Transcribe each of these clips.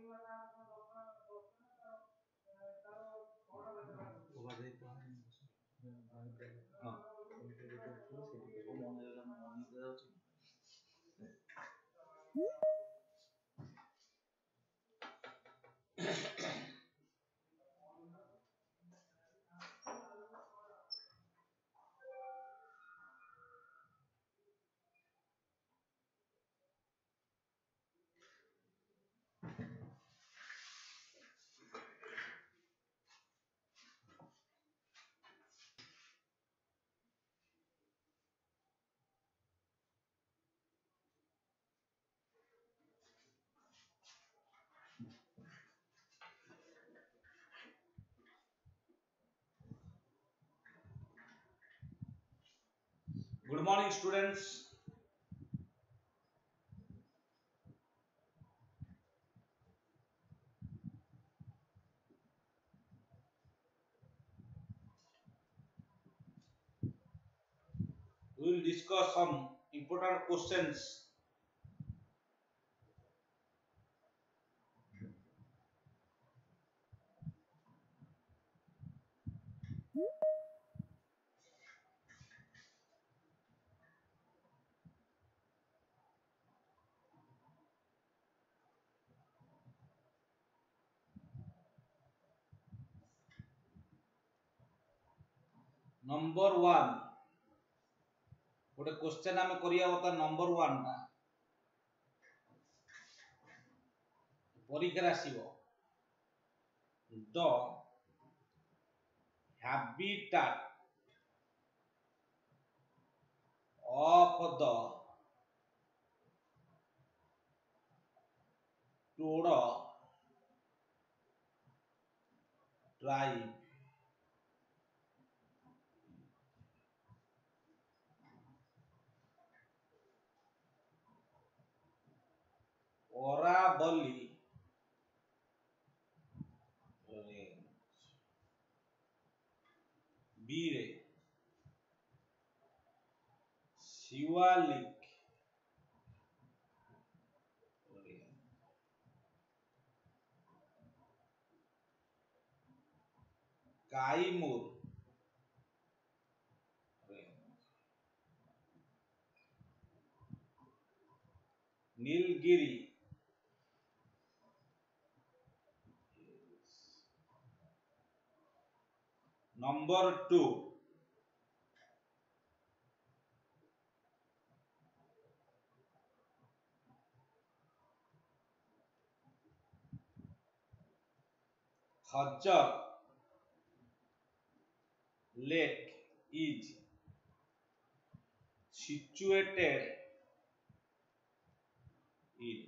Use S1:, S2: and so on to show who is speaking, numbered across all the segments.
S1: you allow Good morning students. We will discuss some important questions number one ଗୋଟେ question ଆମେ କରିବା ବର୍ତ୍ତମାନ number ୱାନ୍ଟା ପରୀକ୍ଷାରେ ଆସିବ the habitat of the Toda tribe Oraboly range. B range. Shivalik Kaimur Nilgiri number two Khajjar lake is situated in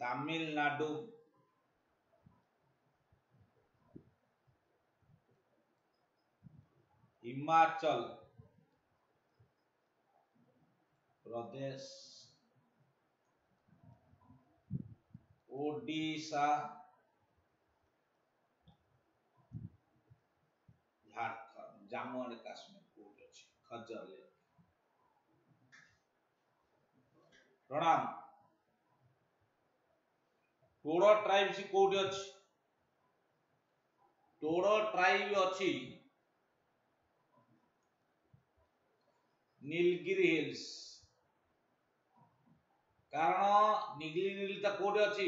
S1: Tamil Nadu Himachal Pradesh Odisha Jharkhand Jammu and Kashmir coat अछि खज्जर lake प्रणाम Toda tribes कोट अछि tribe अच्छी Nilgiri hills କାରଣ ନିଗିଲି ନିଲିତା କୋଉଠି ଅଛି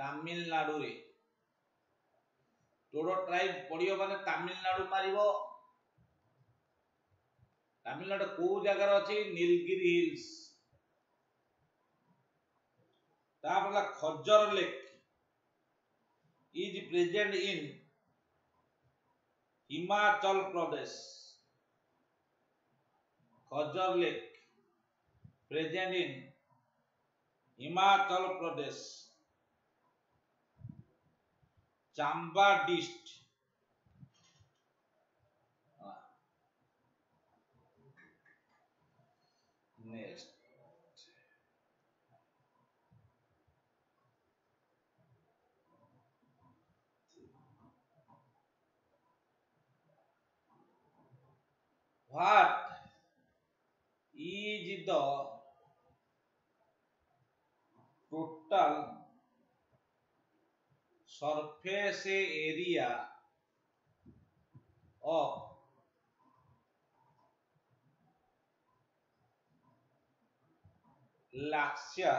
S1: ତାମିଲନାଡୁରେ ତୋର ଟ୍ରାଇବ୍ ପଡ଼ିବ ମାନେ ତାମିଲନାଡୁ ମାରିବ ତାମିଲନାଡୁ କୋଉ ଜାଗାରେ ଅଛି ନୀଲଗିରି ହିଲ୍ସ ତାପରେ ହେଲା Khajjar lake is present in Himachal Pradesh Khajjar Lake present in Himachal Pradesh, Chamba district. Next. What is the total surface area of laxia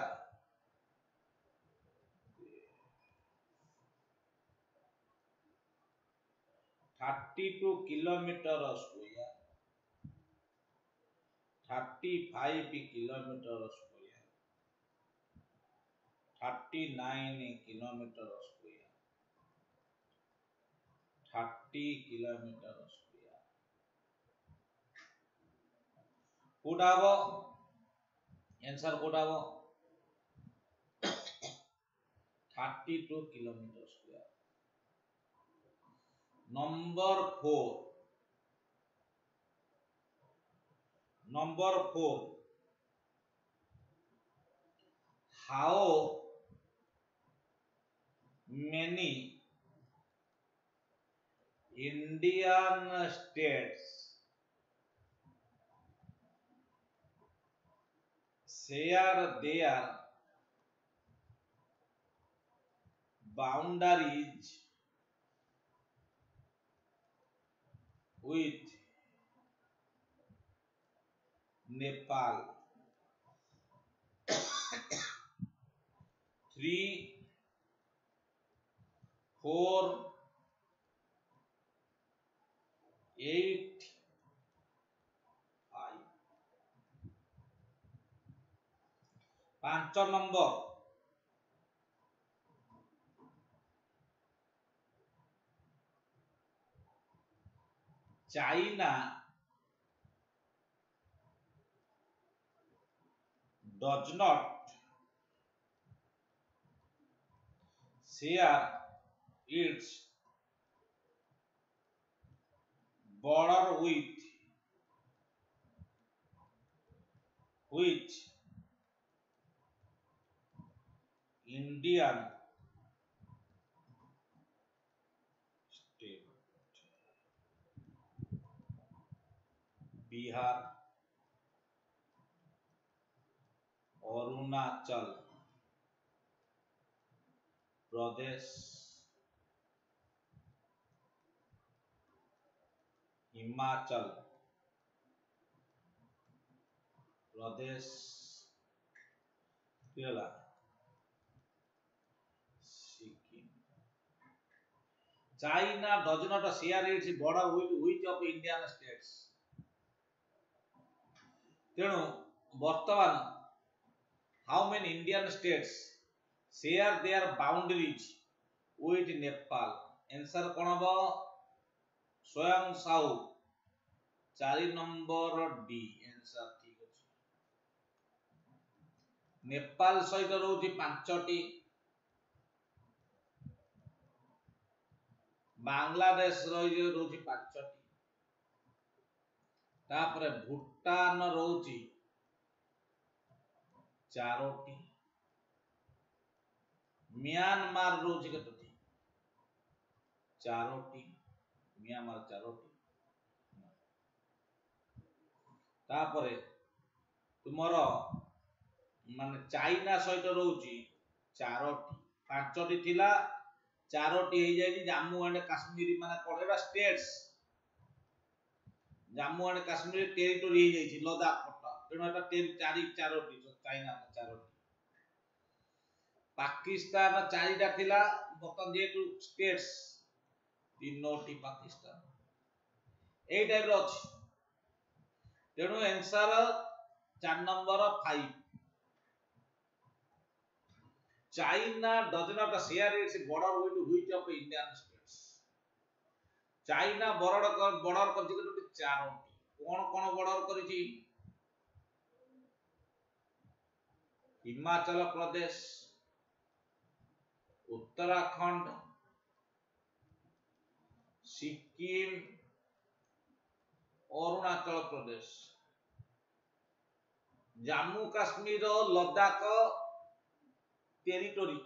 S1: thirty two kilometre square 35 kilometers square 39 kilometers square 30 kilometers square কোটা হব answer কোটা হব 32 kilometre square number 4 number 4 how many indian states share their boundaries with Nepal three four eight I ପାଞ୍ଚ number China does not share its border with which Indian state Bihar Arunachal Pradesh Himachal Pradesh ହେଲା Sikkim China does not share its border which of Indian states ତେଣୁ ବର୍ତ୍ତମାନ how many Indian states share their boundaries with Nepal? Answer Konaba হব স্বয়ং Chari number D. Answer answer ঠিক আছে নেপাল সহিত রহুছি পাঁচটি বাংলাদেশ রয়েছে রয়েছে ચારોટી મ્યાનમાર રો જગતોટી ચારોટી મ્યાનમાর চারোটি তাপরে তোমার মানে চাইনা সহিত রয়েছে চারোটি পাঁচটি লা চারোটি হয়ে যাই জম্মু অ্যান্ড কাশ্মীর মানে কোন এটা states Jammu and Kashmir territory হয়ে যাই লদাখ পট তেমন চারি চারোটি ଚାଇନାର ଚାରୋଟି ପାକିସ୍ତାନ ଚାରିଟା ଥିଲା ବର୍ତ୍ତମାନ ଯେହେତୁ ଷ୍ଟେଟ୍ସ ତିନୋଟି ପାକିସ୍ତାନ ଏଇ ଟାଇପ୍ର ଅଛି ତେଣୁ ଏନ୍ସର ଚାରି number five China does not share its border with which of Indian states China border border କରିଛି ଗୋଟେ ଚାରୋଟି କ'ଣ କ'ଣ ବର୍ଡର କରିଛି हिमाचल प्रदेश उत्तराखंड सिक्किम অরুণাচল প্রদেশ জাম্মু কাশ্মীর লদাখ টেরিটোরি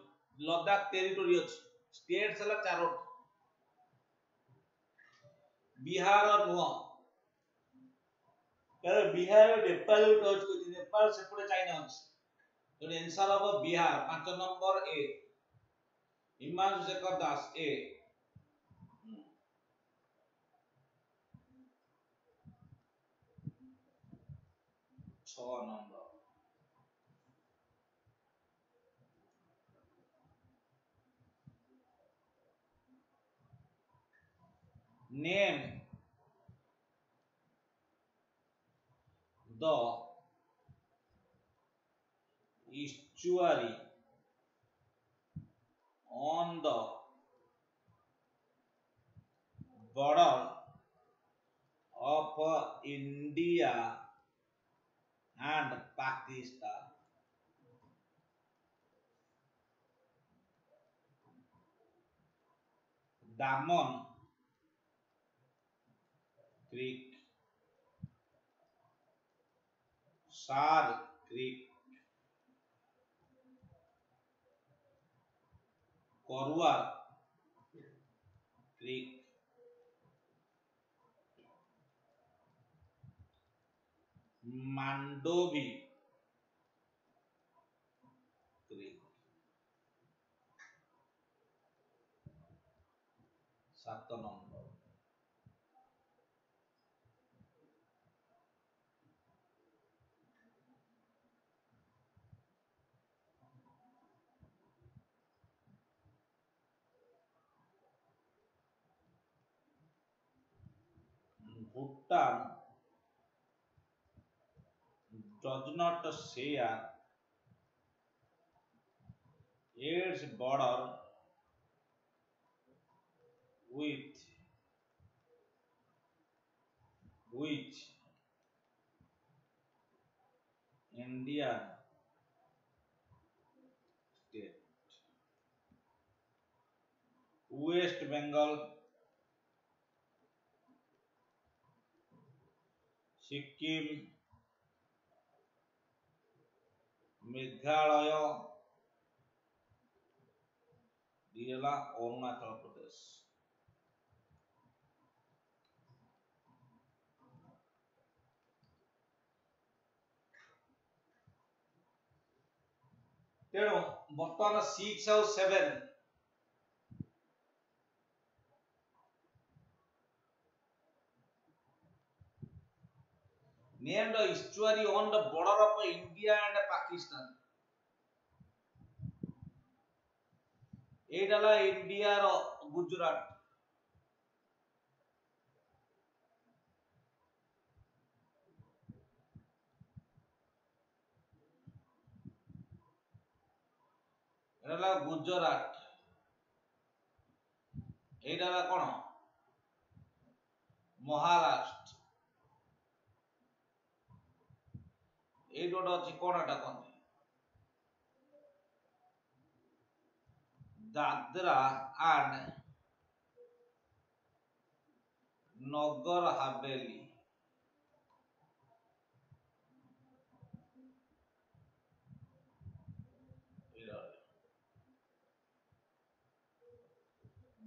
S1: লদাখ টেরিটোরি অছি স্টেটস হল চারোটি বিহার নুহ কারণ বিহার নেপাল গোটে অছি নেপাল সেপটে চাইনা অছি তাহলে অ্যান্সার হবে বিহার পাঁচ নম্বর এ হিমাংশ শেখর দাস এ ছ number name the estuary on the border of India and Pakistan. Damon Creek, Sar Creek, forward klik mandobi klik satu nomor Bhutan does not share its border with which India state West Bengal Sikkim Meghalaya Arunachal Pradesh तेणु बर्तमान six आउ seven named a estuary on the border of India and Pakistan. Adala India or Gujarat. এটা হলো গুজরাট এইটা হলো কোন মহারাষ্ট্র ଏଇ ଯୋଉଟା ଅଛି କଣ ଏଟା କହନ୍ତି ଦାଦ୍ରା ଆଣ୍ଡ ନଗର ହାବେଲି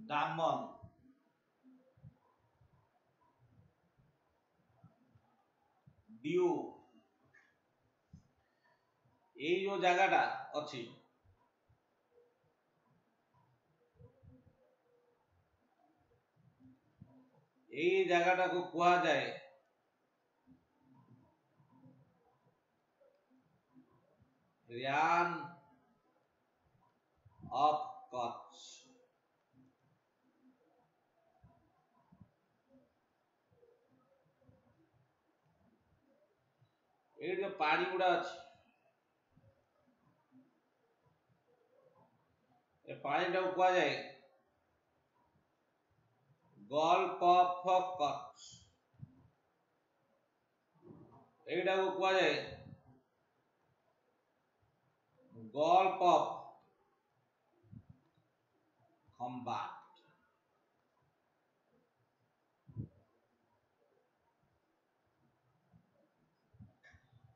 S1: ଦାମନ ଡ୍ୟୁ ଏଇ ଯୋଉ ଜାଗାଟା ଅଛି ଏଇ ଜାଗାଟାକୁ କୁହାଯାଏ ରିଆନ୍ ଅଫ୍ କଚ୍ ଏଇଠି ଯୋଉ ପାଣି ଗୁଡା ଅଛି find out what is গল্পফকট এইটাকে কুযায় গল্প কম্বাট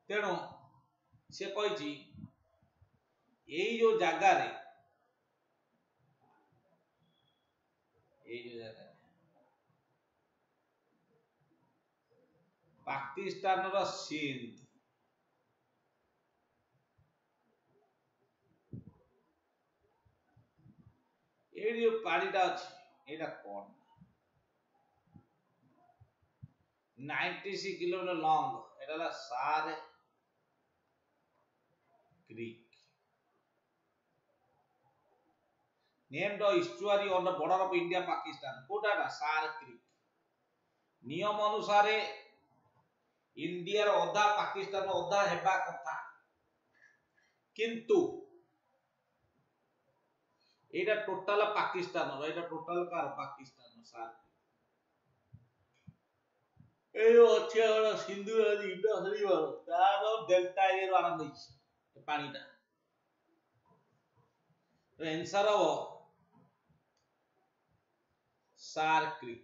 S1: তেণু সে কইছি এই যে জায়গায় il पाकिस्तान र चीन এই যে পানিটা আছে এটা কোন নাইনটি সিক্স কিলোমিটার লং এটা হল সার ক্রিক named a estuary on the border of India Pakistan কোটাটা সার ক্রিক নিয়ম অনুসারে ইন্ডিয়ার অধা পাকিস্তান অধা হেবা কথা কিন্তু এটা টোটাল পাকিস্তানর এটা টোটাল কার পাকিস্তান সার এই হচ্ছে আমরা সিন্ধু নদী ইন্ডাস রিভার তার ডেল্টা এরিয়ার আরম্ভ হয়েছে পানিটা অ্যান্সার হবো Sar Creek.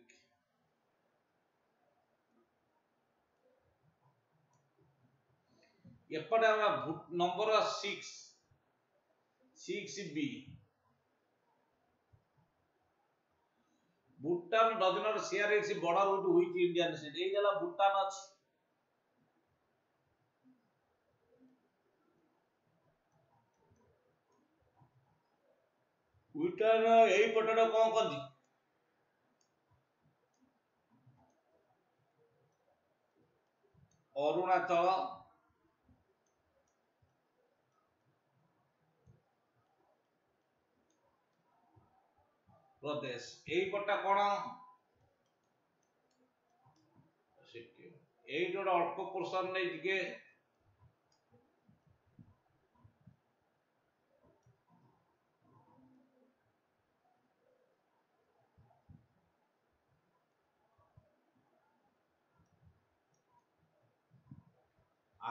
S1: এপটে আমরা number six six B Bhutan does not share its border with with Indian nation এই গেল ভুটান আছে ভুটান এই পটটা কম করছি অরুণাচল প্রদেশ এইপটা কোণ সিকিম এইটার অল্প পোর্সন নেই টিকে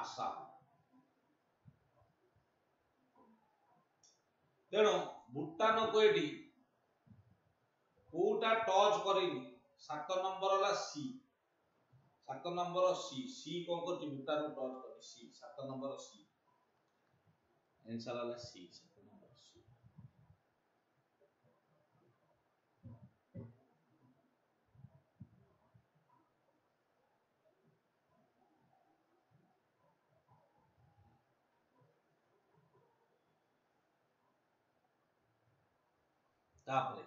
S1: massa. ତେଣୁ ଭୁଟାନକୁ ଏଠି କୋଉଟା ଟଚ୍ କରିନି ସାତ ନମ୍ବର ହେଲା ସି ସାତ ନମ୍ବର ସି ସି କ'ଣ କରୁଛି ଭୁଟାନକୁ ଟଚ୍ କରିନି ସି ସାତ ନମ୍ବର ସି ଆନ୍ସର ହେଲା C sir monopoly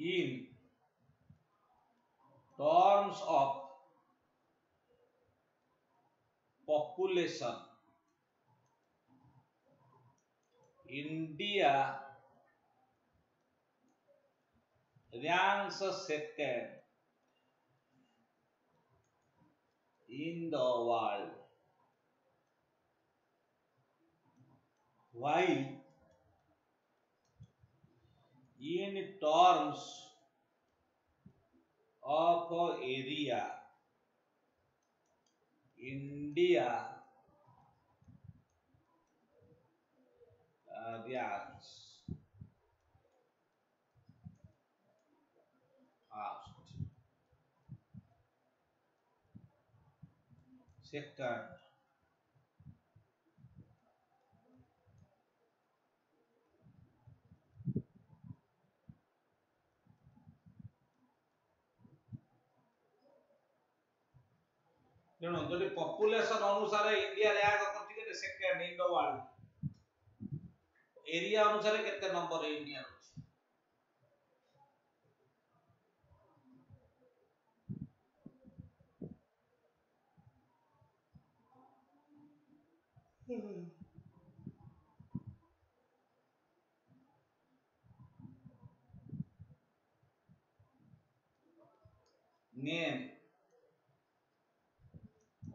S1: in terms of population India ranks second in the world. Why? in terms of area India uh, reacts Second, देखो जो population अनुसार India rank करछि second in the world area अनुसार केते number India अछि Mm-hmm. name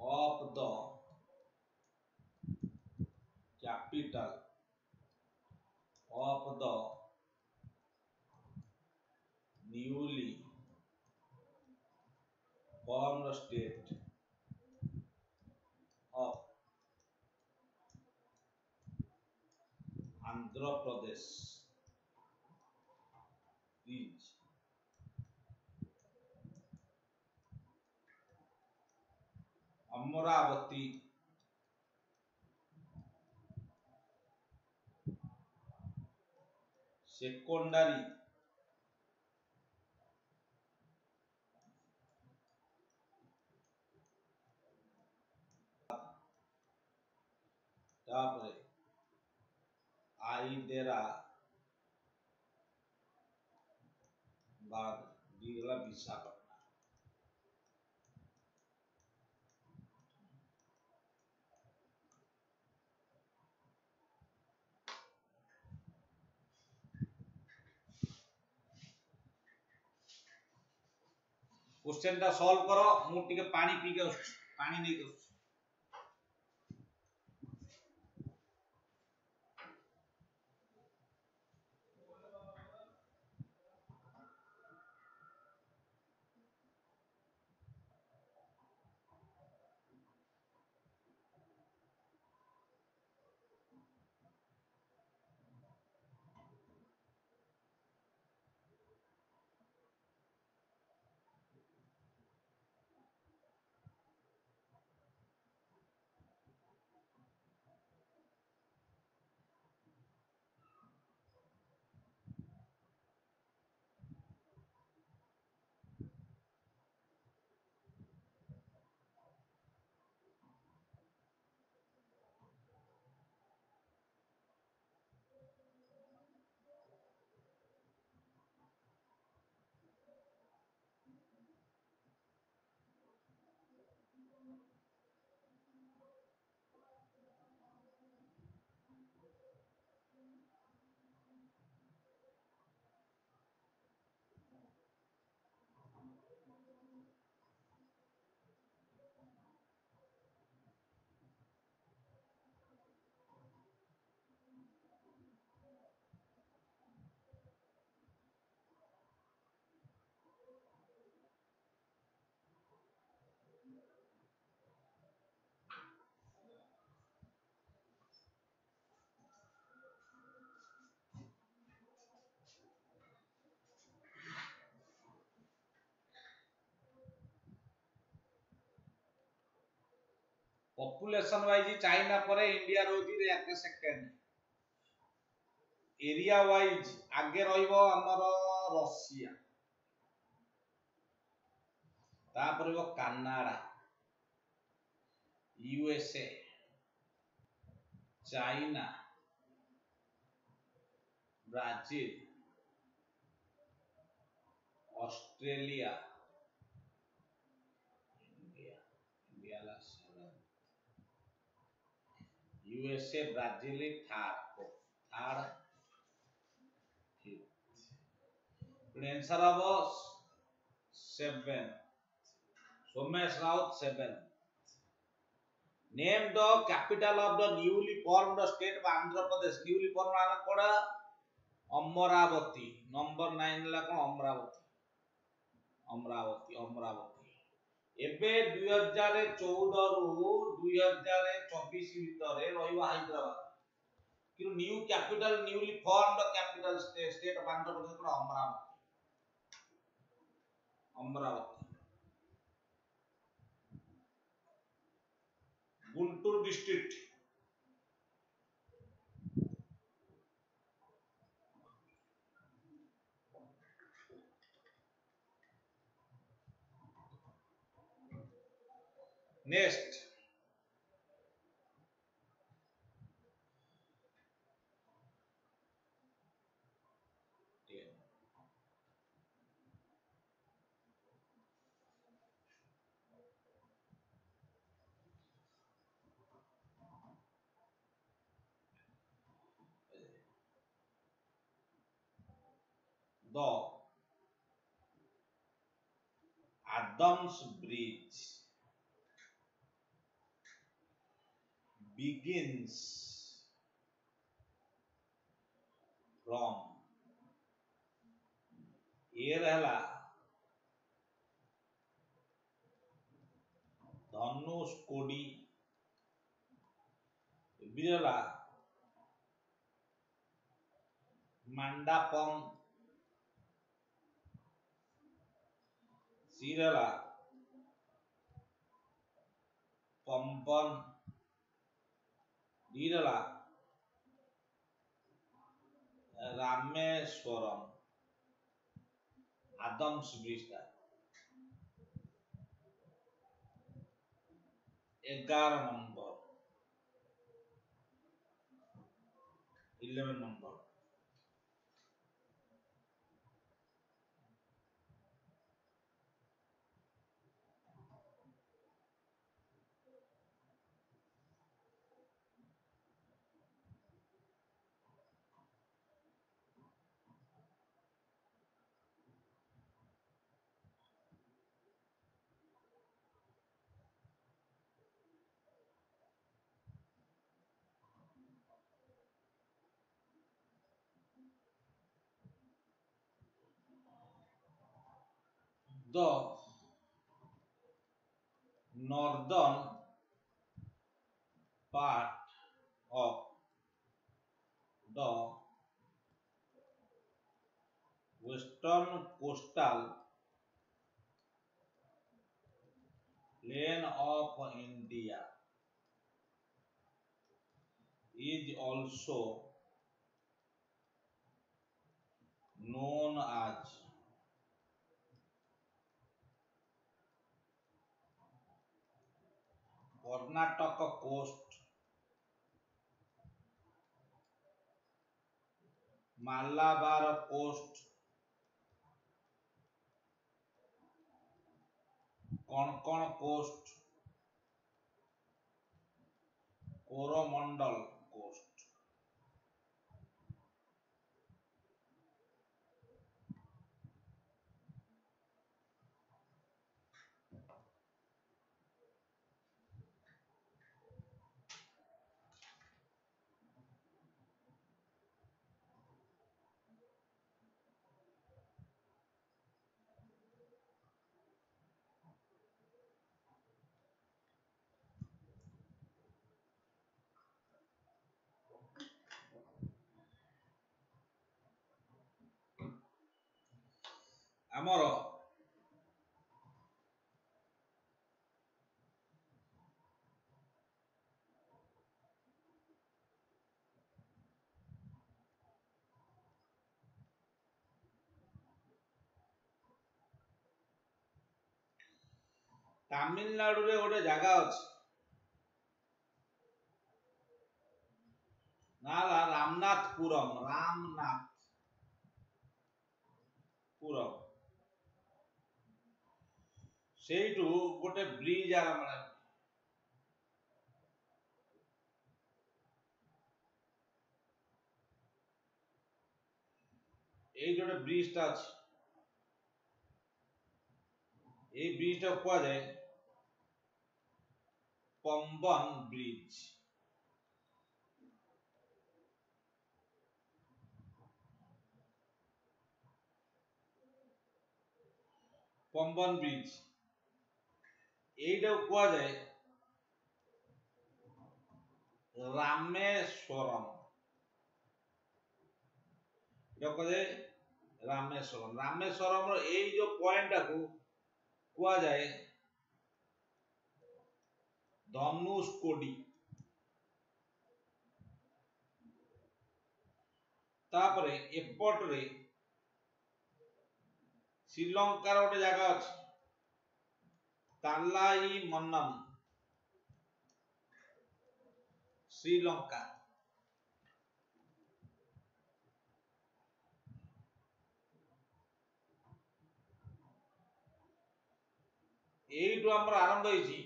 S1: of the capital of the newly formed state of Andhra Pradesh Amaravati secondary तापरे आईडेरा बाद विशाखा क्वेश्चन टा सॉल्व करो मु के पानी पी के पानी नहीं ପପୁଲେସନ ୱାଇଜ ଚାଇନା ପରେ ଇଣ୍ଡିଆ ରହୁଛି ସେକେଣ୍ଡ ଏରିଆ ୱାଇଜ ଆଗେ ରହିବ ଆମର ରଷିଆ ତାପରେ Canada USA China Brazil Australia USA ব্রাজিলে থার্ড থার্ড অ্যান্সার হব seven Somesh Raut seven name the capital of the newly form formed state বা আন্ধ্রপ্রদেশ নিউলি ফর্ম মানে কোড়া অমরাবতী নম্বর নাইন হল কোন অমরাবতী অমরাবতী অমরাবতী ଏବେ ଦୁଇ ହଜାର ଚଉଦରୁ ଦୁଇ ହଜାର ଚବିଶ ଭିତରେ ରହିବ ହାଇଦ୍ରାବାଦ କିନ୍ତୁ new capital newly formed capital state of Andhra Pradesh କ'ଣ Amaravati Amaravati Guntur district Next, the Adams Bridge begins from ये रहला धनुष कोडी बिरला मंडपम सीरला पंपन ఈడల Rameswaram Adams bridge ఎగ్గారో number eleven number the northern part of the western coastal plain of India is also known as Karnataka coast Malabar coast Konkan coast Coromandel ଆମର ତାମିଲନାଡୁରେ ଗୋଟେ ଜାଗା ଅଛି ନା ରାମନାଥପୁରମ ରାମନାଥ ପୁରମ ସେଇଠୁ ଗୋଟେ ବ୍ରିଜ୍ ଆରମ୍ଭ ଏଇ ଗୋଟେ ବ୍ରିଜଟା ଅଛି ଏଇ ବ୍ରିଜଟା କୁହାଯାଏ ପମ୍ବନ ବ୍ରିଜ୍ পম্বন ব্রিজ এইটা কোয়া যায় রামেশ্বরম এটা কোয়া যায় রামেশ্বরম রামেশ্বরম এই যে পয়েন্টটা কোয়া যায় ধনুষ কোডি তাপরে এপটরে শ্রীলঙ্কার গোটে জায়গা আছে কালাই মন্নম শ্রীলঙ্কা এইটু আমার আরম্ভ হয়েছি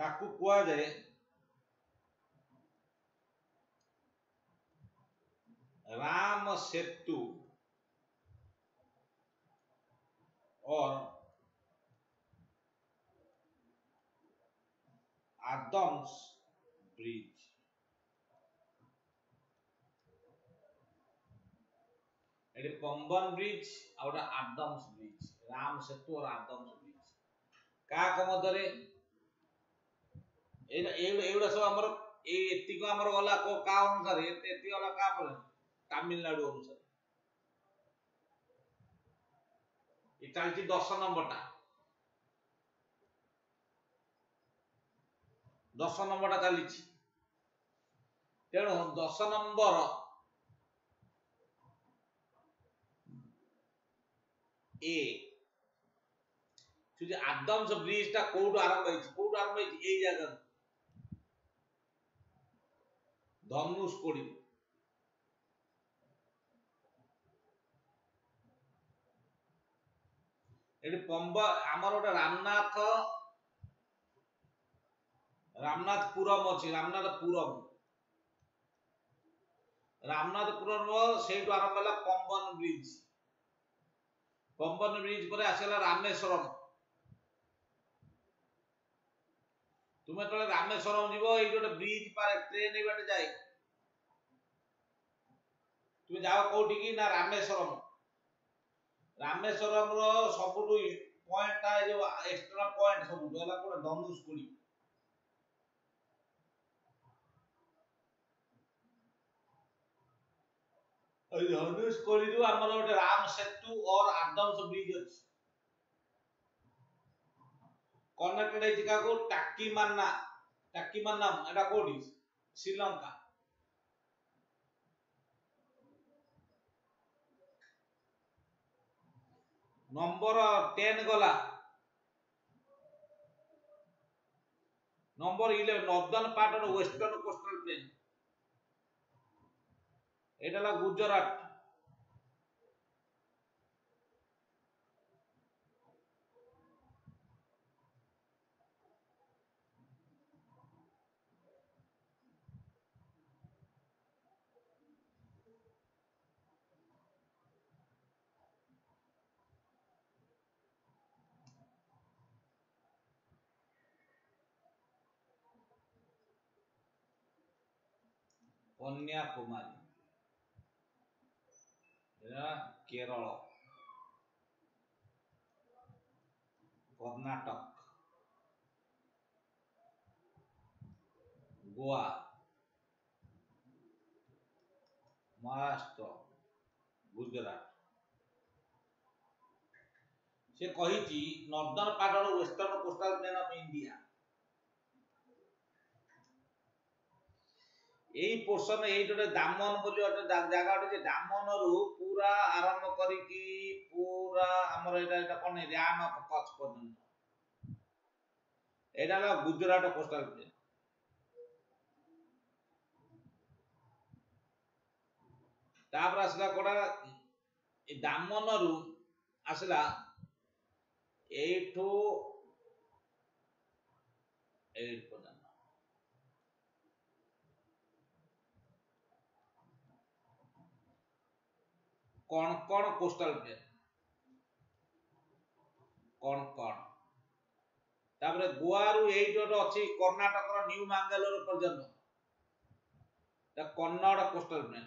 S1: ତାକୁ କୁହାଯାଏ ରାମ ସେତୁ Or Adams Bridge. Jadi Pembon Bridge, ada Adams Bridge, Ram Setu Adams Bridge. Kak kamu dari? Ini, ini, ini udah semua amar, ini tiga amar gula kok kau nggak dari? Ini tiga gula kapal, Tamil Nadu nggak এই চালটি দশটা নম্বরটা দশ নম্বরটা চালিছি ତେଣୁ ଦଶ number A ସେ Adam's ବ୍ରିଜଟା କୋଉଠୁ ଆରମ୍ଭ ହେଇଛି କୋଉଠୁ ଆରମ୍ଭ ହେଇଛି ଏଇ ଜାଗାରୁ ଧନୁଷ କୋଡ଼ିରୁ ଏଠି ପମ୍ବ ଆମର ଗୋଟେ ରାମନାଥ ରାମନାଥପୁରମ ଅଛି ରାମନାଥପୁରମ ରାମନାଥପୁରମ ସେଇଠୁ ଆରମ୍ଭ ହେଲା ପମ୍ବନ ବ୍ରିଜ ପମ୍ବନ ବ୍ରିଜ ପରେ ଆସିଗଲା ରାମେଶ୍ୱରମ ତୁମେ ଯେତେବେଳେ ରାମେଶ୍ୱରମ ଯିବ ଏଇଠି ଗୋଟେ ବ୍ରିଜ ପାରେ ଟ୍ରେନ ଏଇ ବାଟେ ଯାଏ তুমি যাও কোটিকি না রামেশ্বরম ରାମେଶ୍ୱରମର ସବୁଠୁ ପଏଣ୍ଟଟା ଯୋଉ ଏକ୍ସଟ୍ରା ପଏଣ୍ଟ ସବୁଠୁ ହେଲା କୋଉଟା ଧନୁଷ କୋଡି ଧନୁଷ କୋଡିରୁ ଆମର ଗୋଟେ Ram Setu or Adam's bridge ଅଛି କନେକ୍ଟେଡ୍ ହେଇଛି କାହାକୁ ଟାକିମାନା ଟାକିମାନାମ ଏଟା କୋଉଠି ଶ୍ରୀଲଙ୍କା ନମ୍ବର ଟେନ୍ ଗଲା number eleven northern part western coastal plain ଏଇଟା ହେଲା Gujarat Konyakumari. Ya, Kerala. Karnataka. Goa. Maharashtra. Gujarat. ସେ କହିଛି ନର୍ଦ୍ଦନ ପାଟର ୱେଷ୍ଟର୍ଣ୍ଣ କୋଷ୍ଟାଲ ପ୍ଲେନ୍ India. ଏଇ ପୋର୍ସନ ଏଇଠି ଗୋଟେ ଦାମନ ବୋଲି ଗୋଟେ ଜାଗା ଗୋଟେ ଯେ ଦାମନରୁ ପୁରା ଆରମ୍ଭ କରିକି ପୁରା ଆମର ଏଇଟା ଏଇଟା କ'ଣ ରାମ କଚ୍ଛ ପର୍ଯ୍ୟନ୍ତ ଏଇଟା ହେଲା ଗୁଜୁରାଟ କୋଷ୍ଟାଲ ପ୍ଲେନ୍ ତାପରେ ଆସିଲା କୋଉଟା ଏ ଦାମନରୁ ଆସିଲା ଏଇଠୁ ଏଇଠି ପର୍ଯ୍ୟନ୍ତ কনকন কোস্টাল প্লেন কনকন ତାପରେ ଗୋଆରୁ ଏଇ ଯୋଉ ଅଛି କର୍ଣ୍ଣାଟକର ନ୍ୟୁ ମାଙ୍ଗାଲୋର ପର୍ଯ୍ୟନ୍ତ କନ୍ନଡ଼ କୋଷ୍ଟାଲ ପ୍ଲେନ୍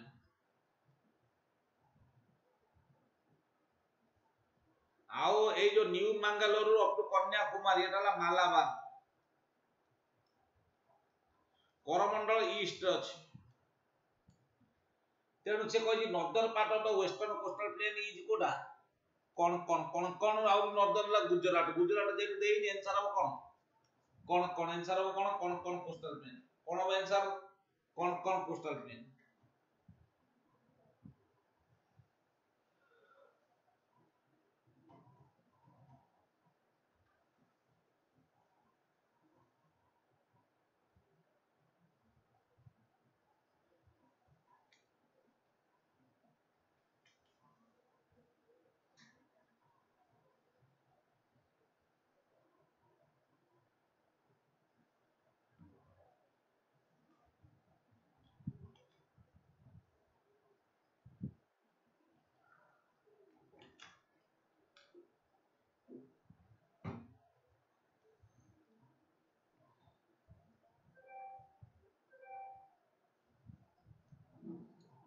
S1: ଆଉ ଏଇ ଯୋଉ ନ୍ୟୁ ମାଙ୍ଗାଲୋରରୁ ଅପ୍ ଟୁ କନ୍ୟାକୁମାରୀ ଏଟା ହେଲା ମାଲାବାର କରମଣ୍ଡଳ ଇଷ୍ଟରେ ଅଛି ତେଣୁ ସେ କହିଛି northern part of the western coastal plain is କୋଉଟା କ'ଣ କ'ଣ କ'ଣ କ'ଣ ଆଉ ନର୍ଦର୍ନ ହେଲା ଗୁଜରାଟ ଗୁଜରାଟ ଯେହେତୁ ଦେଇନି ଏନ୍ସାର ହବ କ'ଣ କ'ଣ କ'ଣ ଏନ୍ସାର ହବ କ'ଣ କ'ଣ କ'ଣ କୋଷ୍ଟାଲ ପ୍ଲେନ୍ କ'ଣ ହବ ଏନ୍ସାର କ'ଣ କ'ଣ coastal plain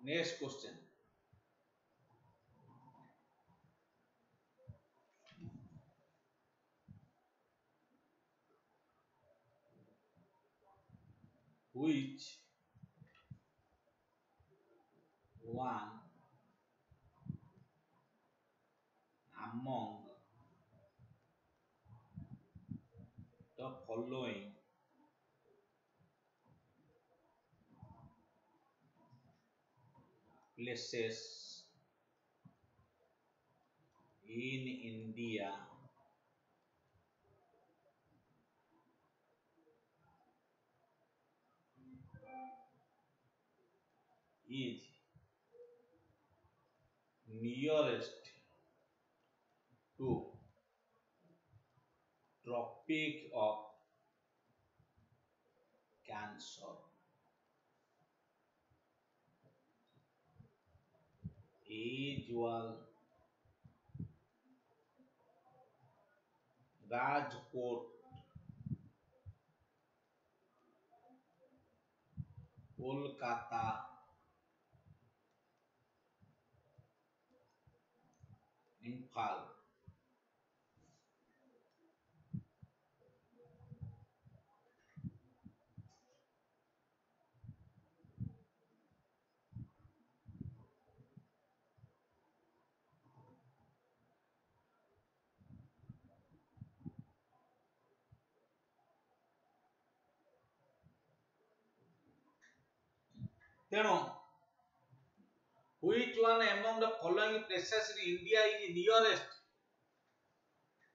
S1: Next question. Which one among the following places in India is nearest to Tropic of Cancer. Ijwal Rajkot Kolkata Imphal ତେଣୁ which one among the following places in india is nearest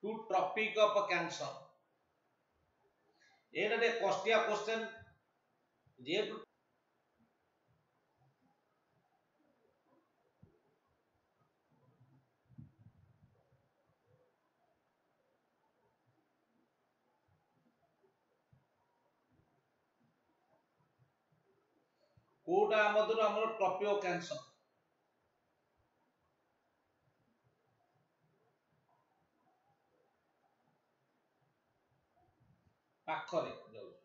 S1: to tropic of cancer ଏଇଟା ଟିକେ କଷ୍ଟିଆ question ଯେହେତୁ ଯୋଉଟା ଆମ ଦ୍ୱାରା ଆମର ପ୍ରପିଓ cancer ପାଖରେ ଯାଉଛି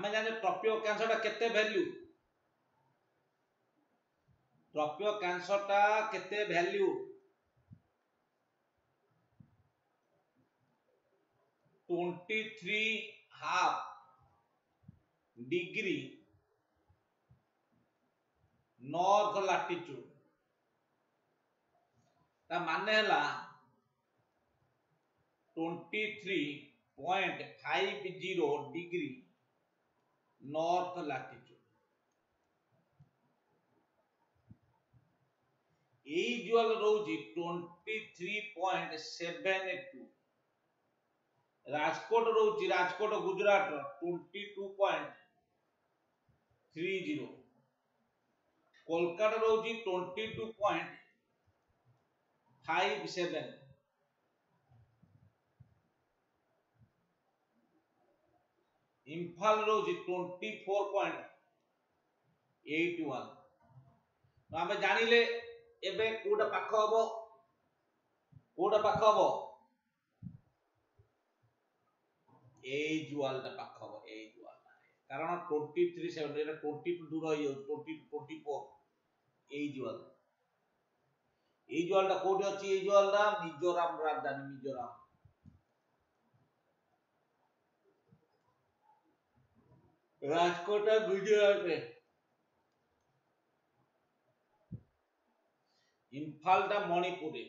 S1: ଆମେ ଜାଣେ ପ୍ରପିଓ କ୍ୟାନ୍ସରଟା କେତେ ଭ୍ୟାଲ୍ୟୁ ପ୍ରପିଓ କ୍ୟାନ୍ସରଟା କେତେ value twenty three half degree north latitude ता माने हला twenty three point five zero degree north latitude यही जो रोचे twenty three point seven two Rajkot રહુଛି Rajkot Gujarat twenty two point three zero Kolkata ରହୁଛି twenty two point five seven Imphal ରହୁଛି twenty four point eight one ଆମେ ଜାଣିଲେ ଏବେ କୋଉଟା ପାଖ ହବ କୋଉଟା ପାଖ ହବ এই জুয়ালটা পাক হব এই জুয়াল କାରଣ ଟ୍ୱେଣ୍ଟି ଥ୍ରୀ ସେଭେନ୍ ଏଇଟା ଟ୍ୱେଣ୍ଟି ଟୁ ଦୂର ହେଇଯାଉଛି ଟ୍ୱେଣ୍ଟି ଟୁ ଟ୍ୱେଣ୍ଟି ଫୋର୍ ଏଇ ଜୁଆଲ ଏଇ ଜୁଆଲଟା କୋଉଠି ଅଛି ଏଇ ଜୁଆଲଟା ମିଜୋରାମ ରାଜଧାନୀ ମିଜୋରାମ ରାଜକୋଟ ଗୁଜୁରାଟରେ ଇମ୍ଫାଲଟା ମଣିପୁରରେ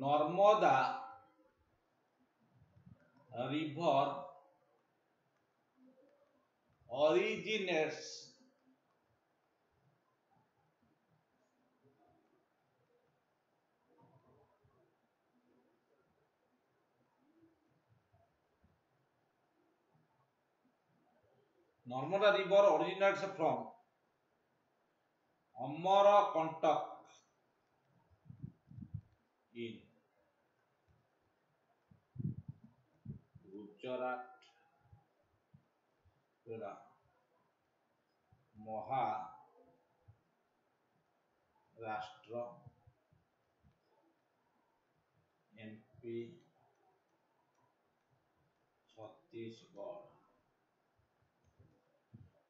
S1: Narmada river originates Narmada river originates from Amarkantak in Gujarat মহা রাষ্ট্র এমপি ছত্তিশগড়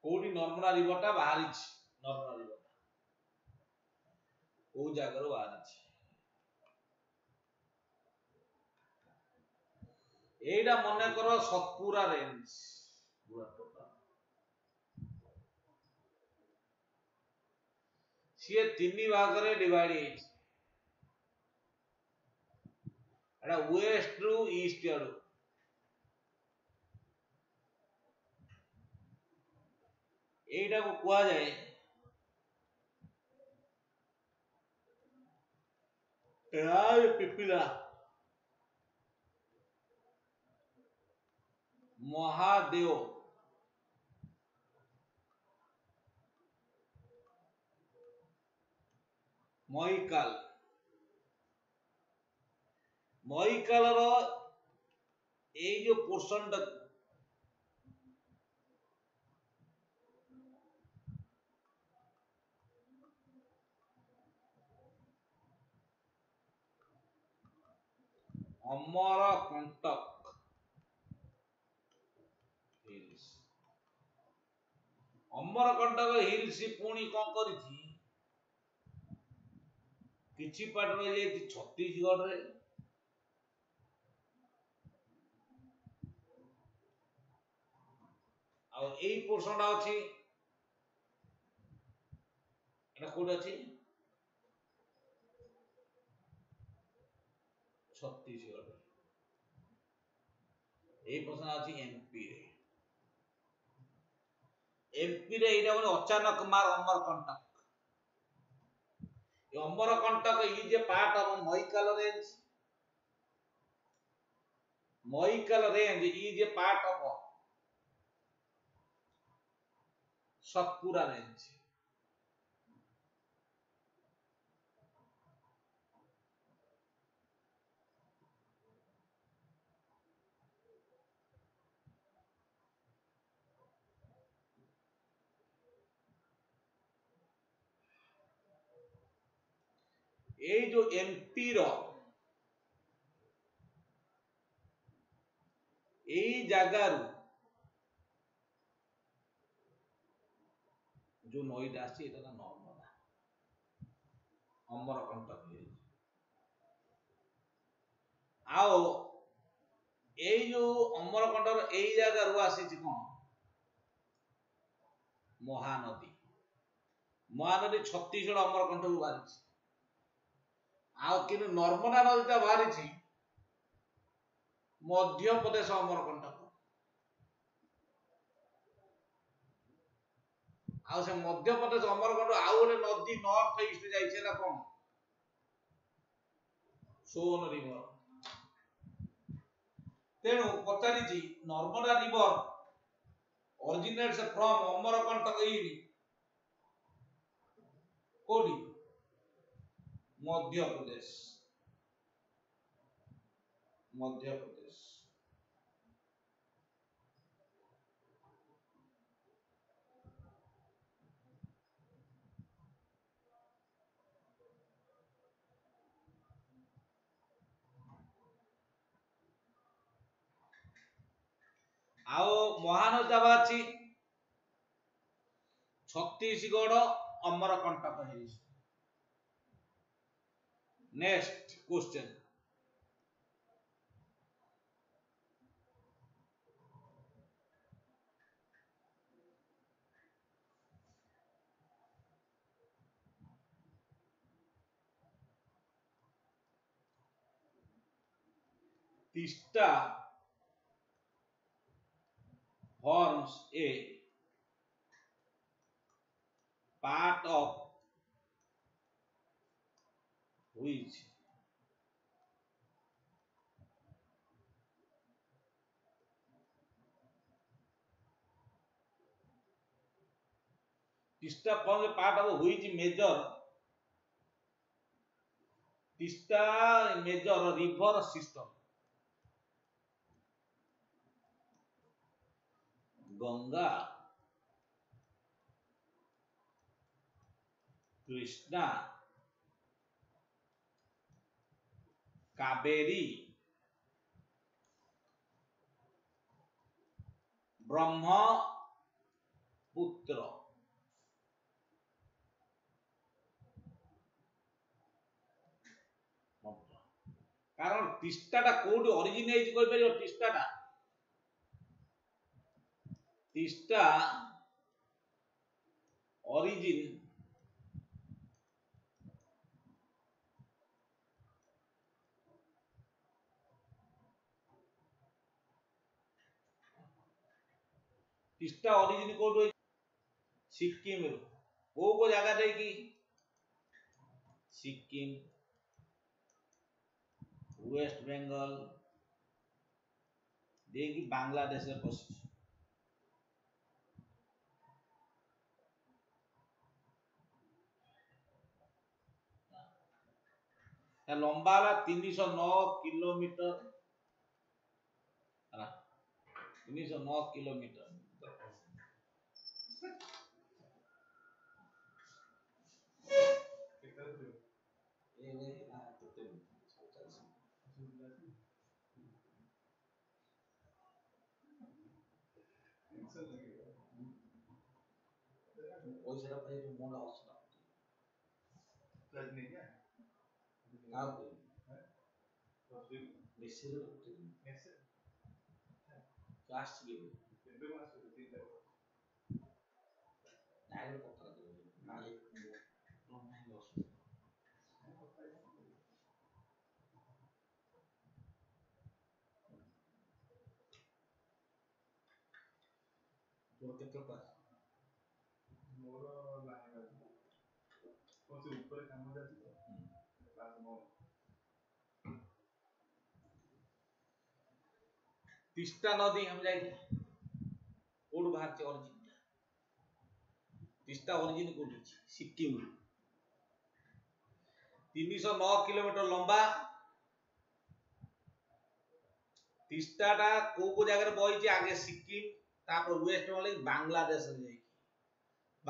S1: কোটি নর্মদা রিভরটা বাহারিছি নর্মদা রিভরটা কোউ জায়গার বাহারিছি Ez da, manekara, sakpura eren dizkidatuta. Zire timi bagarre dibariz. Eta uestru, istiarru. Ez da, guk gauzak egin. Eta Mahadev ମଇକାଲ ମଇକାଲର ଏଇ ଯୋଉ ପୋର୍ସନଟା ଅମର କଣ୍ଟକ ଅମରକଣ୍ଟକ ହିଲ୍ ସେ ପୁଣି କ'ଣ କରିଛି କିଛି ପାଠ ରହିଯାଇଛି ଛତିଶଗଡ଼ରେ ଆଉ ଏଇ ପୋର୍ସନଟା ଅଛି ଏଇଟା କୋଉଠି ଅଛି ଛତିଶଗଡ଼ରେ ଏଇ ପୋର୍ସନ ଅଛି ଏମ୍ପିରେ ଏମ୍ପିରେ ଏଇଟା ଗୋଟେ ଅଚାନକ ମାର Amarkantak Amarkantak is a part of Maikal range Maikal range is a part of Satpura range এই যে এমপির এই জায়গার যে নইটা আসছে এটা না নর্মদা অম্বরকণ্টক হয়েছে ଆଉ ଏଇ ଯୋଉ ଅମରକଣ୍ଡର ଏଇ ଜାଗାରୁ ଆସିଛି କ'ଣ ମହାନଦୀ ମହାନଦୀ ଛତିଶଗଡ଼ ଅମରକଣ୍ଠରୁ ବାହାରିଛି ଆଉ କିନ୍ତୁ ନର୍ମଦା ନଦୀଟା ବାହାରିଛି ମଧ୍ୟପ୍ରଦେଶ ଅମରକଣ୍ଟକ ଆଉ ସେ ମଧ୍ୟପ୍ରଦେଶ ଅମରକଣ୍ଟକ ଆଉ ଗୋଟେ ନଦୀ ନର୍ଥ ଇଷ୍ଟ ଯାଇଛି ହେଲା କଣ ସୋନ ରିଭର ତେଣୁ ପଚାରିଛି Narmada river originates from Amarkantak in କୋଉଠି মধ্যপ্রদেশ মধ্যপ্রদেশ ଆଉ ମହାନତା ଅଛି ଛତିଶଗଡ଼ ଅମରକଣ୍ଟକ ହେଇଛି next question Teesta forms a part of Luigi. Tista forms part of which major? Tista major river system. Ganga, Krishna, Kaveri Brahmaputra কারণ তিস্তাটা কোড অরিজিনেট করে তিস্তাটা তিস্তা অরিজিন তিস্তা অরিজিন কোড রয়েছে সিকিমের বহু কো জায়গাটাই কি সিকিম ওয়েস্ট বেঙ্গল দেখি বাংলাদেশের পশ্চিম লম্বা হল তিনশ নয় কিলোমিটার তিনশ নয় kilometre Carpio. Ele é Renato, tem soltação. वो जरा पे जो मोड हाउस ना प्लग नहीं क्या हां तो
S2: है तो फिर मैसेज होते हैं मैसेज क्लास के लिए भी क्लास होती है डायरेक्ट
S1: তিস্তা নদী আমি আমরা ওর ভারতে অরিজিনটা তিস্তা অরিজিন কোটি সিকিম তিনশো ন কিলোমিটার লম্বা তিস্তাটা কো কো জায়গায় বইছে আগে সিকিম তারপর ওয়েস্ট বেঙ্গল বাংলাদেশ যাই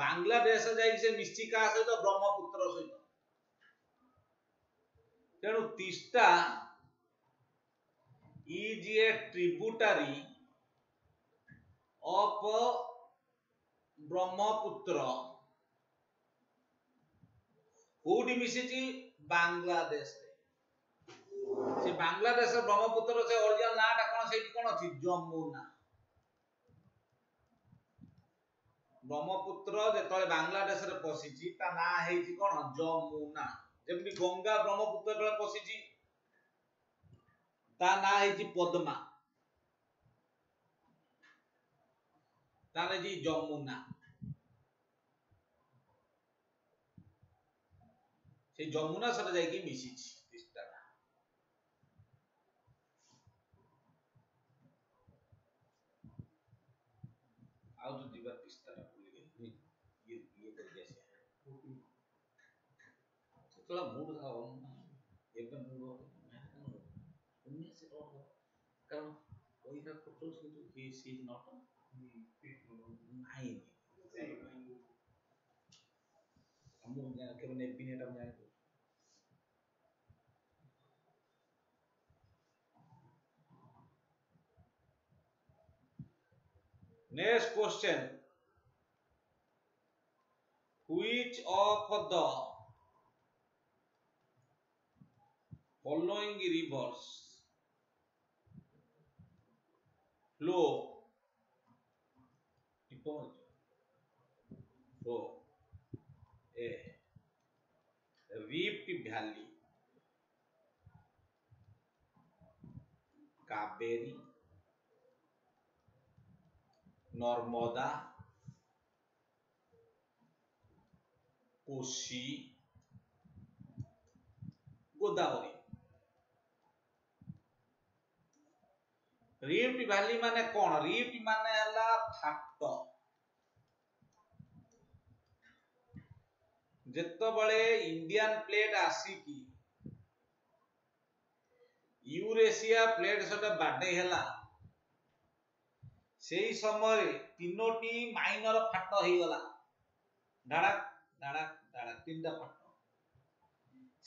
S1: বাংলাদেশে যাই সে মিশ্রিকা সহিত ব্রহ্মপুত্র সহিত তেণু Teesta is a tributary of Brahmaputra କୋଉଠି ମିଶିଛି ବାଂଲାଦେଶରେ ସେ ବାଂଲାଦେଶ ବ୍ରହ୍ମପୁତ୍ର ସେ ଅରିଜିନାଲ ନାଁଟା କଣ ସେଇଠି କଣ ଅଛି ଯମୁନା ବ୍ରହ୍ମପୁତ୍ର ଯେତେବେଳେ ବାଂଲାଦେଶରେ ପଶିଛି ତା ନାଁ ହେଇଛି କଣ ଯମୁନା ଯେମିତି ଗଙ୍ଗା ବ୍ରହ୍ମପୁତ୍ର ଯେତେବେଳେ ପଶିଛି তা না এটি পদ্মা তা না এটি যমুনা সেই যমুনা সাথে যাইকি মিশিছি তিস্তাটা ଆଉ ତ ଯିବା ତିସ୍ତାଟା ବୁଲିକି ଇଏ ଇଏ କରିକି ଆସିବା ସେତେବେଳେ ମୁଡ୍ ଥାଉ term Koira Koto Situ, he is not nine. Kamu jangan kamu nepi nih tamu jangan. Next question. Which of the following rivers flow deposit for a reaped valley Kaveri Narmada Kosi Godavari rift valley মানে কোন rift মানে হলা ফাট যেতবেলে Indian plate আসিকি Eurasia plate সেটা বাডেই হেলা সেই সময়ে তিনোটি মাইনর ফাট হইগলা ধাড়াক ধাড়াক ধাড়াক তিনটা ফাট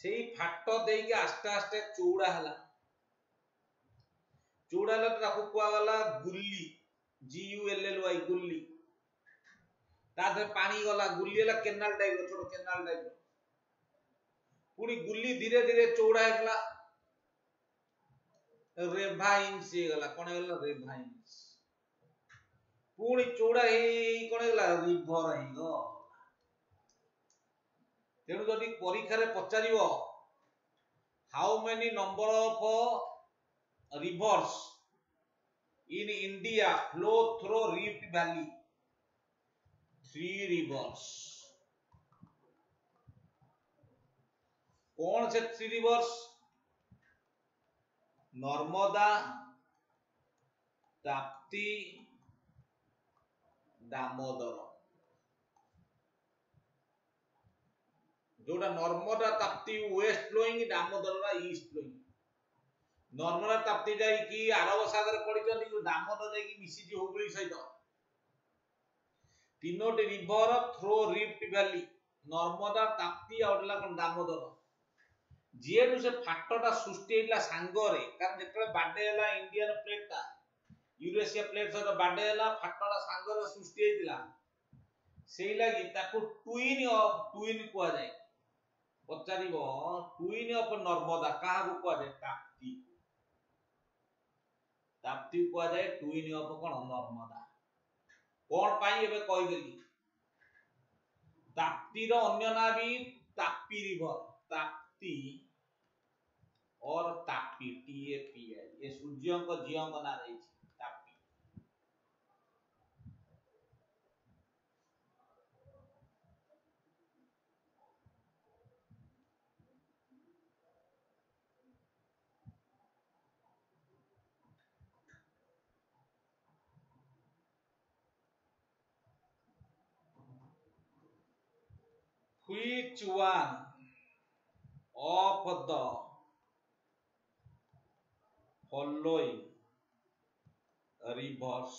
S1: সেই ফাট দেইকি আস্তে আস্তে চৌড়া হেলা જોડાયેલા રાખુকুવાવાલા gully G U L L Y gully ତା ଦେହରେ ପାଣି ଗଲା ଗୁଲି ହେଲା କେନାଲ ଟାଇପ୍ର ଛୋଟ କେନାଲ ଟାଇପ୍ର ପୁଣି ଗୁଲି ଧୀରେ ଧୀରେ ଚଉଡ଼ା ହେଇଗଲା ରେଭା ଇଞ୍ଚ ହେଇଗଲା କଣ ହେଇଗଲା ରେଭା ଇଞ୍ଚ ପୁଣି ଚଉଡ଼ା ହେଇ କଣ ହେଇଗଲା ରିଭର ହେଇଗଲା ତେଣୁ ଯଦି ପରୀକ୍ଷାରେ ପଚାରିବ how many number of rivers in India flow through Rift Valley. Three rivers. कौन से थ्री रिवर्स नर्मदा ताप्ती दामोदर जोटा Narmada Tapti west flowing Damodar east flowing Narmada Tapti যায় কি আৰৱ সাগৰ পৰিচন দামোদৰ যায় কি মিছি যি হুগুলি সৈতে তিনোটি ৰিভৰ থ্ৰ ৰিফ্ট ভেলি নৰ্মদা তাপ্তি আৰু দিলা কোন দামোদৰ যিহেতু সেই ফাটটা সৃষ্টি হৈছিলা সাংগৰে কাৰণ যেতিয়া বাৰ্থডে হ'ল ইণ্ডিয়ান প্লেটটা ইউৰেছিয়া প্লেট সৈতে বাৰ্থডে হ'ল ফাটটা সাংগৰে সৃষ্টি হৈছিল সেই লাগি তাক টুইন অফ টুইন কোৱা যায় পচাৰিব টুইন অফ নৰ্মদা কাহক কোৱা যায় তাক ତାପ୍ତି କୁହାଯାଏ ଟୁଇନ୍ ଅଫ୍ କ'ଣ ନର୍ମଦା କ'ଣ ପାଇଁ ଏବେ କହିଦେଲି ତାପ୍ତିର ଅନ୍ୟ ନାଁ ବି ତାପି ରିଭର ତାପ୍ତି ଅର୍ ତାପି ଟିଏପିଆଇ ଏ ସୂର୍ଯ୍ୟଙ୍କ ଝିଅଙ୍କ ନାଁ ଦେଇଛି each one of the following rivers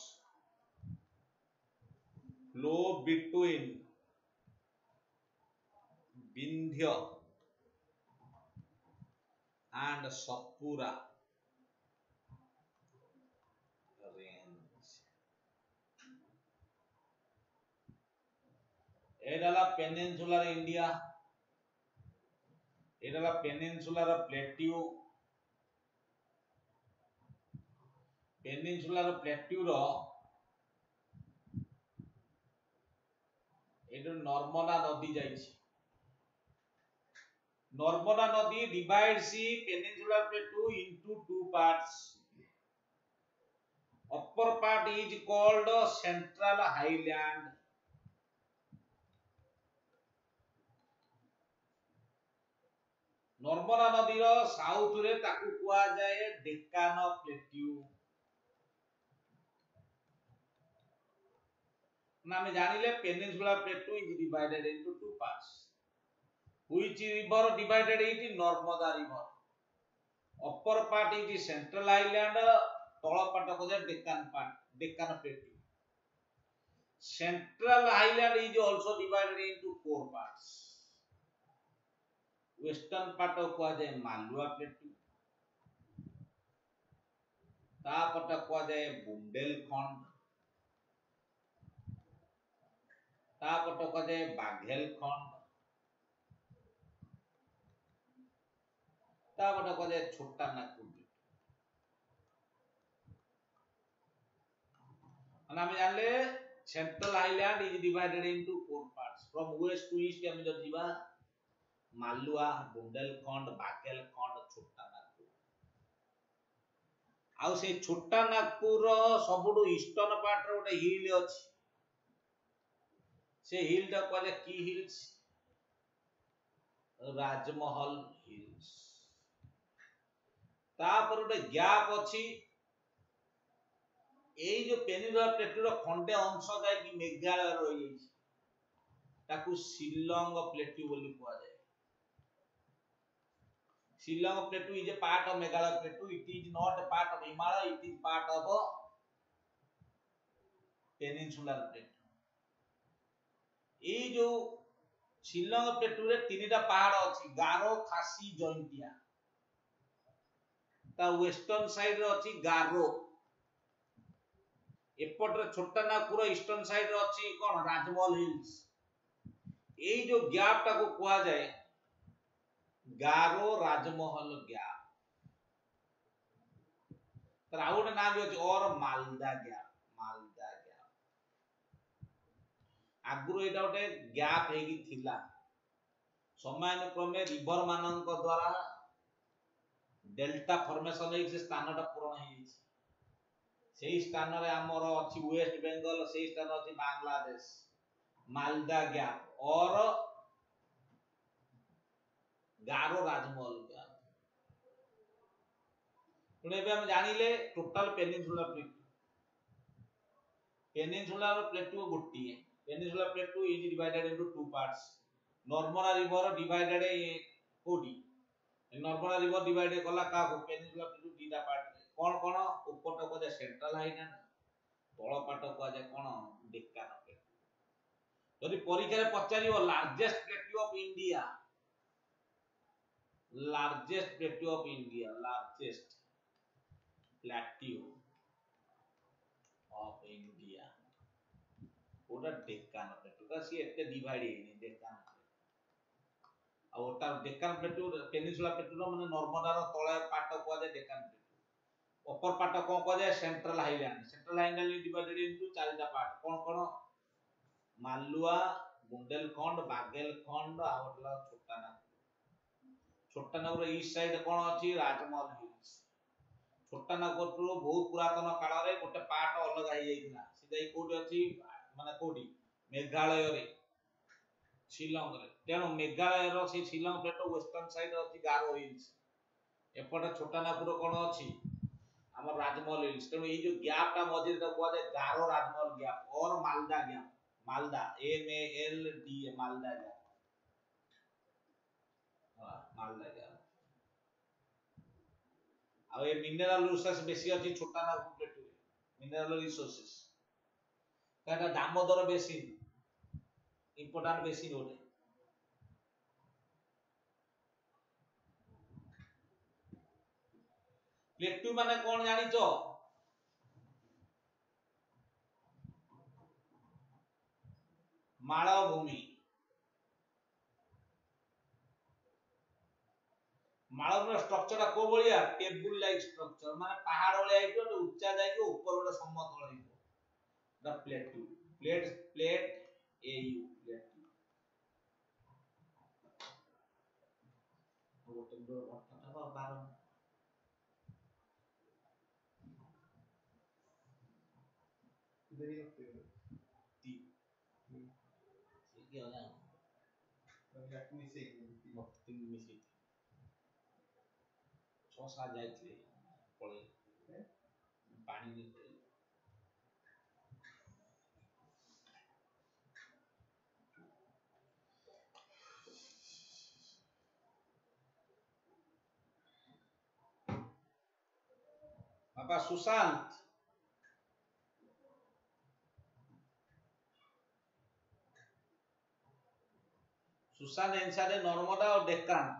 S1: flow between Vindhya and Sapura. এডালা পেনিনসুলার ইন্ডিয়া এডালা পেনিনসুলার প্লেটিউ পেনিনসুলার প্লেটিউর এটু নর্মদা নদী যাইছে নর্মদা নদী divides the peninsular plateau into two parts upper part is called central highland Narmada ନଦୀର ସାଉଥରେ ତାକୁ କୁହାଯାଏ ଡେକାନ ପ୍ଲେଟ୍ୟୁ ଆମେ ଜାଣିଲେ peninsula plateau is divided into two parts which river divided is Narmada river upper part is central highland ତଳ part କୁହାଯାଏ Deccan part Deccan plateau central highland is also divided into four parts western part କୁହାଯାଏ Malwa plateau ତା ପଟ କୁହାଯାଏ ବୁନ୍ଦେଲଖଣ୍ଡ ତା ପଟ କୁହାଯାଏ ବାଘେଲଖଣ୍ଡ ତା ପଟ କୁହାଯାଏ ଛୋଟା ନାଗପୁର মানে আমি জানলে central highland is divided into four parts from west to east আমি যদি ଯିବା ମାଲୁଆ ବୁନ୍ଦେଲଖଣ୍ଡ ବାଗେଲଖଣ୍ଡ ଛୋଟା ନାଗପୁର ଆଉ ସେ ଛୋଟା ନାଗପୁରର ସବୁଠୁ ଇଷ୍ଟର୍ଣ୍ଣ ପାର୍ଟର ଗୋଟେ ହିଲ୍ ଅଛି ସେ ହିଲ୍ଟା କୁହାଯାଏ କି ହିଲ୍ସ ରାଜମହଲ ହିଲ୍ସ ତାପରେ ଗୋଟେ ଗ୍ୟାପ ଅଛି ଏଇ ଯୋଉ ପେନିଡ଼ା ପ୍ଲେଟୁର ଖଣ୍ଡେ ଅଂଶ ଯାଇକି ମେଘାଳୟ ରହିଯାଇଛି ତାକୁ ଶିଲଙ୍ଗ ପ୍ଲେଟୁ ବୋଲି କୁହାଯାଏ Shillong Plateau is a part of Meghalaya Plateau. It is not a part of Himalaya. It is part of a peninsular Plateau. ये जो शिलोंग प्लेटू रे तीनटा पहाड़ अछि गारो खासी जयंतिया ता वेस्टर्न साइड रे अछि गारो एपट रे पूरा ईस्टर्न साइड रे अछि कौन राजमहल हिल्स ये जो टा को কোয়া जाए ગારો રાજમહલ ગયા तर आउट ना और मालदा गया मालदा गया आगुरु एटा गोटे गैप हेगी थिला समयानुक्रमे रिवर मानक द्वारा डेल्टा फॉर्मेशन हे से स्थानटा पूरण हे सेही स्थान रे हमर अछि वेस्ट बंगाल सेही स्थान अछि बांग्लादेश मालदा गैप और ગારો રાજમહલ ગયા ତେଣୁ ଏବେ ଆମେ ଜାଣିଲେ total peninsula plateau peninsular plateau ଗୋଟିଏ peninsula plateau is divided into two parts Narmada river divided କୋଉଠି ନର୍ମଦା ରିଭର ଡିଭାଇଡେଡ୍ କଲା କାହାକୁ ପେନିନସୁଲା ପ୍ଲେଟୁ ଦିଟା ପାର୍ଟରେ କ'ଣ କ'ଣ ଉପରଟା କୁହାଯାଏ ସେଣ୍ଟ୍ରାଲ ହାଇନା ତଳ ପାଟ କୁହାଯାଏ କ'ଣ ଡେକାନ ଯଦି ପରୀକ୍ଷାରେ ପଚାରିବ largest plateau of India largest plateau of India, largest plateau of India. ওটা ডেক্কান প্লেটু সি এতে ডিভাইড হয়নি ডেক্কান ଆଉ ওটা ডেক্কান প্লেটু পেনিনসুলা প্লেটুর মানে নর্মদার তলে পাট কুয়াযাଏ ডেক্কান প্লেটু অপর পাট কোন কুয়াଯାଏ central highland central highland divided into চারিটা part কোন কোন মালুয়া বুন্দেলখଣ୍ଡ বাগেলখଣ୍ଡ ଆଉ ଗୋଟେ ଛୋଟାନା ଛୋଟାନଗର ଇଷ୍ଟ ସାଇଡ୍ କ'ଣ ଅଛି ରାଜମହଲ ହିଲ୍ସ ଛୋଟାନଗରରୁ ବହୁତ ପୁରାତନ କାଳରେ ଗୋଟେ ପାର୍ଟ ଅଲଗା ହେଇଯାଇଥିଲା ସେ ଯାଇ କୋଉଠି ଅଛି ମାନେ କୋଉଠି ମେଘାଳୟରେ ଶିଲଂରେ ତେଣୁ ମେଘାଳୟର ସେଇ ଶିଲଂ ପ୍ଲେଟ ୱେଷ୍ଟର୍ଣ୍ଣ ସାଇଡ୍ରେ ଅଛି ଗାରୋ ହିଲ୍ସ ଏପଟେ ଛୋଟାନାଗପୁର କ'ଣ ଅଛି ଆମର ରାଜମହଲ ହିଲ୍ସ ତେଣୁ ଏଇ ଯୋଉ ଟା ମଝିରେ ତାକୁ କୁହାଯାଏ Garo Rajmahal gap or Malda gap Malda M A L D Malda gap ଆଉ ଏ ମିନେରାଲ ରିସୋର୍ସ ବେଶୀ ଅଛି ଛୋଟାନା ଗୁପ୍ଲେଟୁରେ ମିନେରାଲ ରିସୋର୍ସେସ୍ କାହିଁକିନା ଦାମୋଦର ବେସିନ୍ ଇମ୍ପୋର୍ଟାଣ୍ଟ ବେସିନ୍ ଗୋଟେ ପ୍ଲେଟୁ ମାନେ କଣ ଜାଣିଛ ମାଳଭୂମି ମାଳର ଷ୍ଟ୍ରକ୍ଚରଟା କୋଉ ଭଳିଆ ଟେବୁଲ ଲାଇକ୍ ଷ୍ଟ୍ରକ୍ଚର ମାନେ ପାହାଡ ଭଳିଆ ହେଇଥିବ ଗୋଟେ ଉଚ୍ଚା ଯାଇକି ଉପର ଗୋଟେ ସମତଳ ହେଇଥିବ the plateau plate plate A U
S2: plateau ଗୋଟେ ଗୋଟେ ଅଠର
S1: ବାର ମିଶେଇ ମିଶେଇ susah ସାତ ଯାଇଥିଲେ ପଳେଇ ପାଣି ନେଇ ପଳେଇ Bapak Susant. Susant yang dan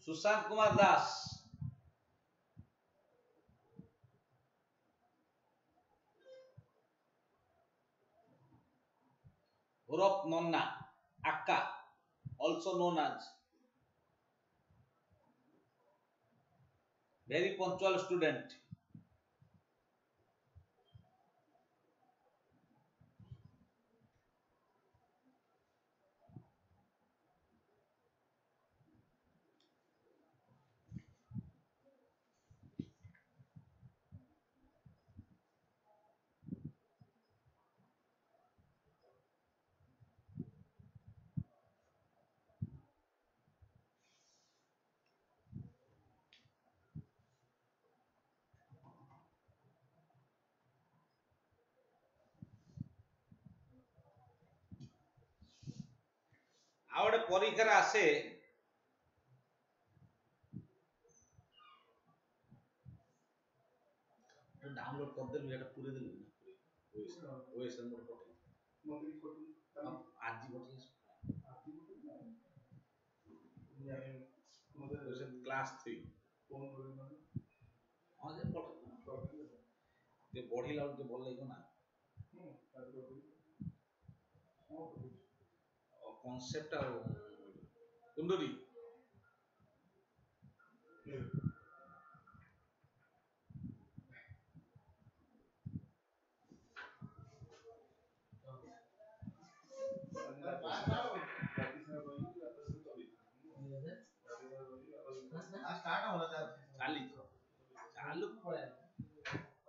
S1: Susan Kumar Das. Huruf nona, akka, also known as. Very punctual student. ଆଉ ଗୋଟେ ପରୀକ୍ଷାରେ ଆସେ ଡାଉନଲୋଡ କରିଦେଲୁ ଏଇଟା ପୁରେଇ ଦେଲୁ ଓଏସ୍ ମୋର ପଠେଇ ଆଜି ପଠେଇ କ୍ଲାସ୍
S2: ଥ୍ରୀ
S1: ହଁ ଯେ ପଠେଇ ଯେ ବଢ଼ିଲା ବେଳକୁ ଭଲ ଲାଗିବ ନା
S2: কনসেপ্টটা
S1: কুন্দরি चालू चालू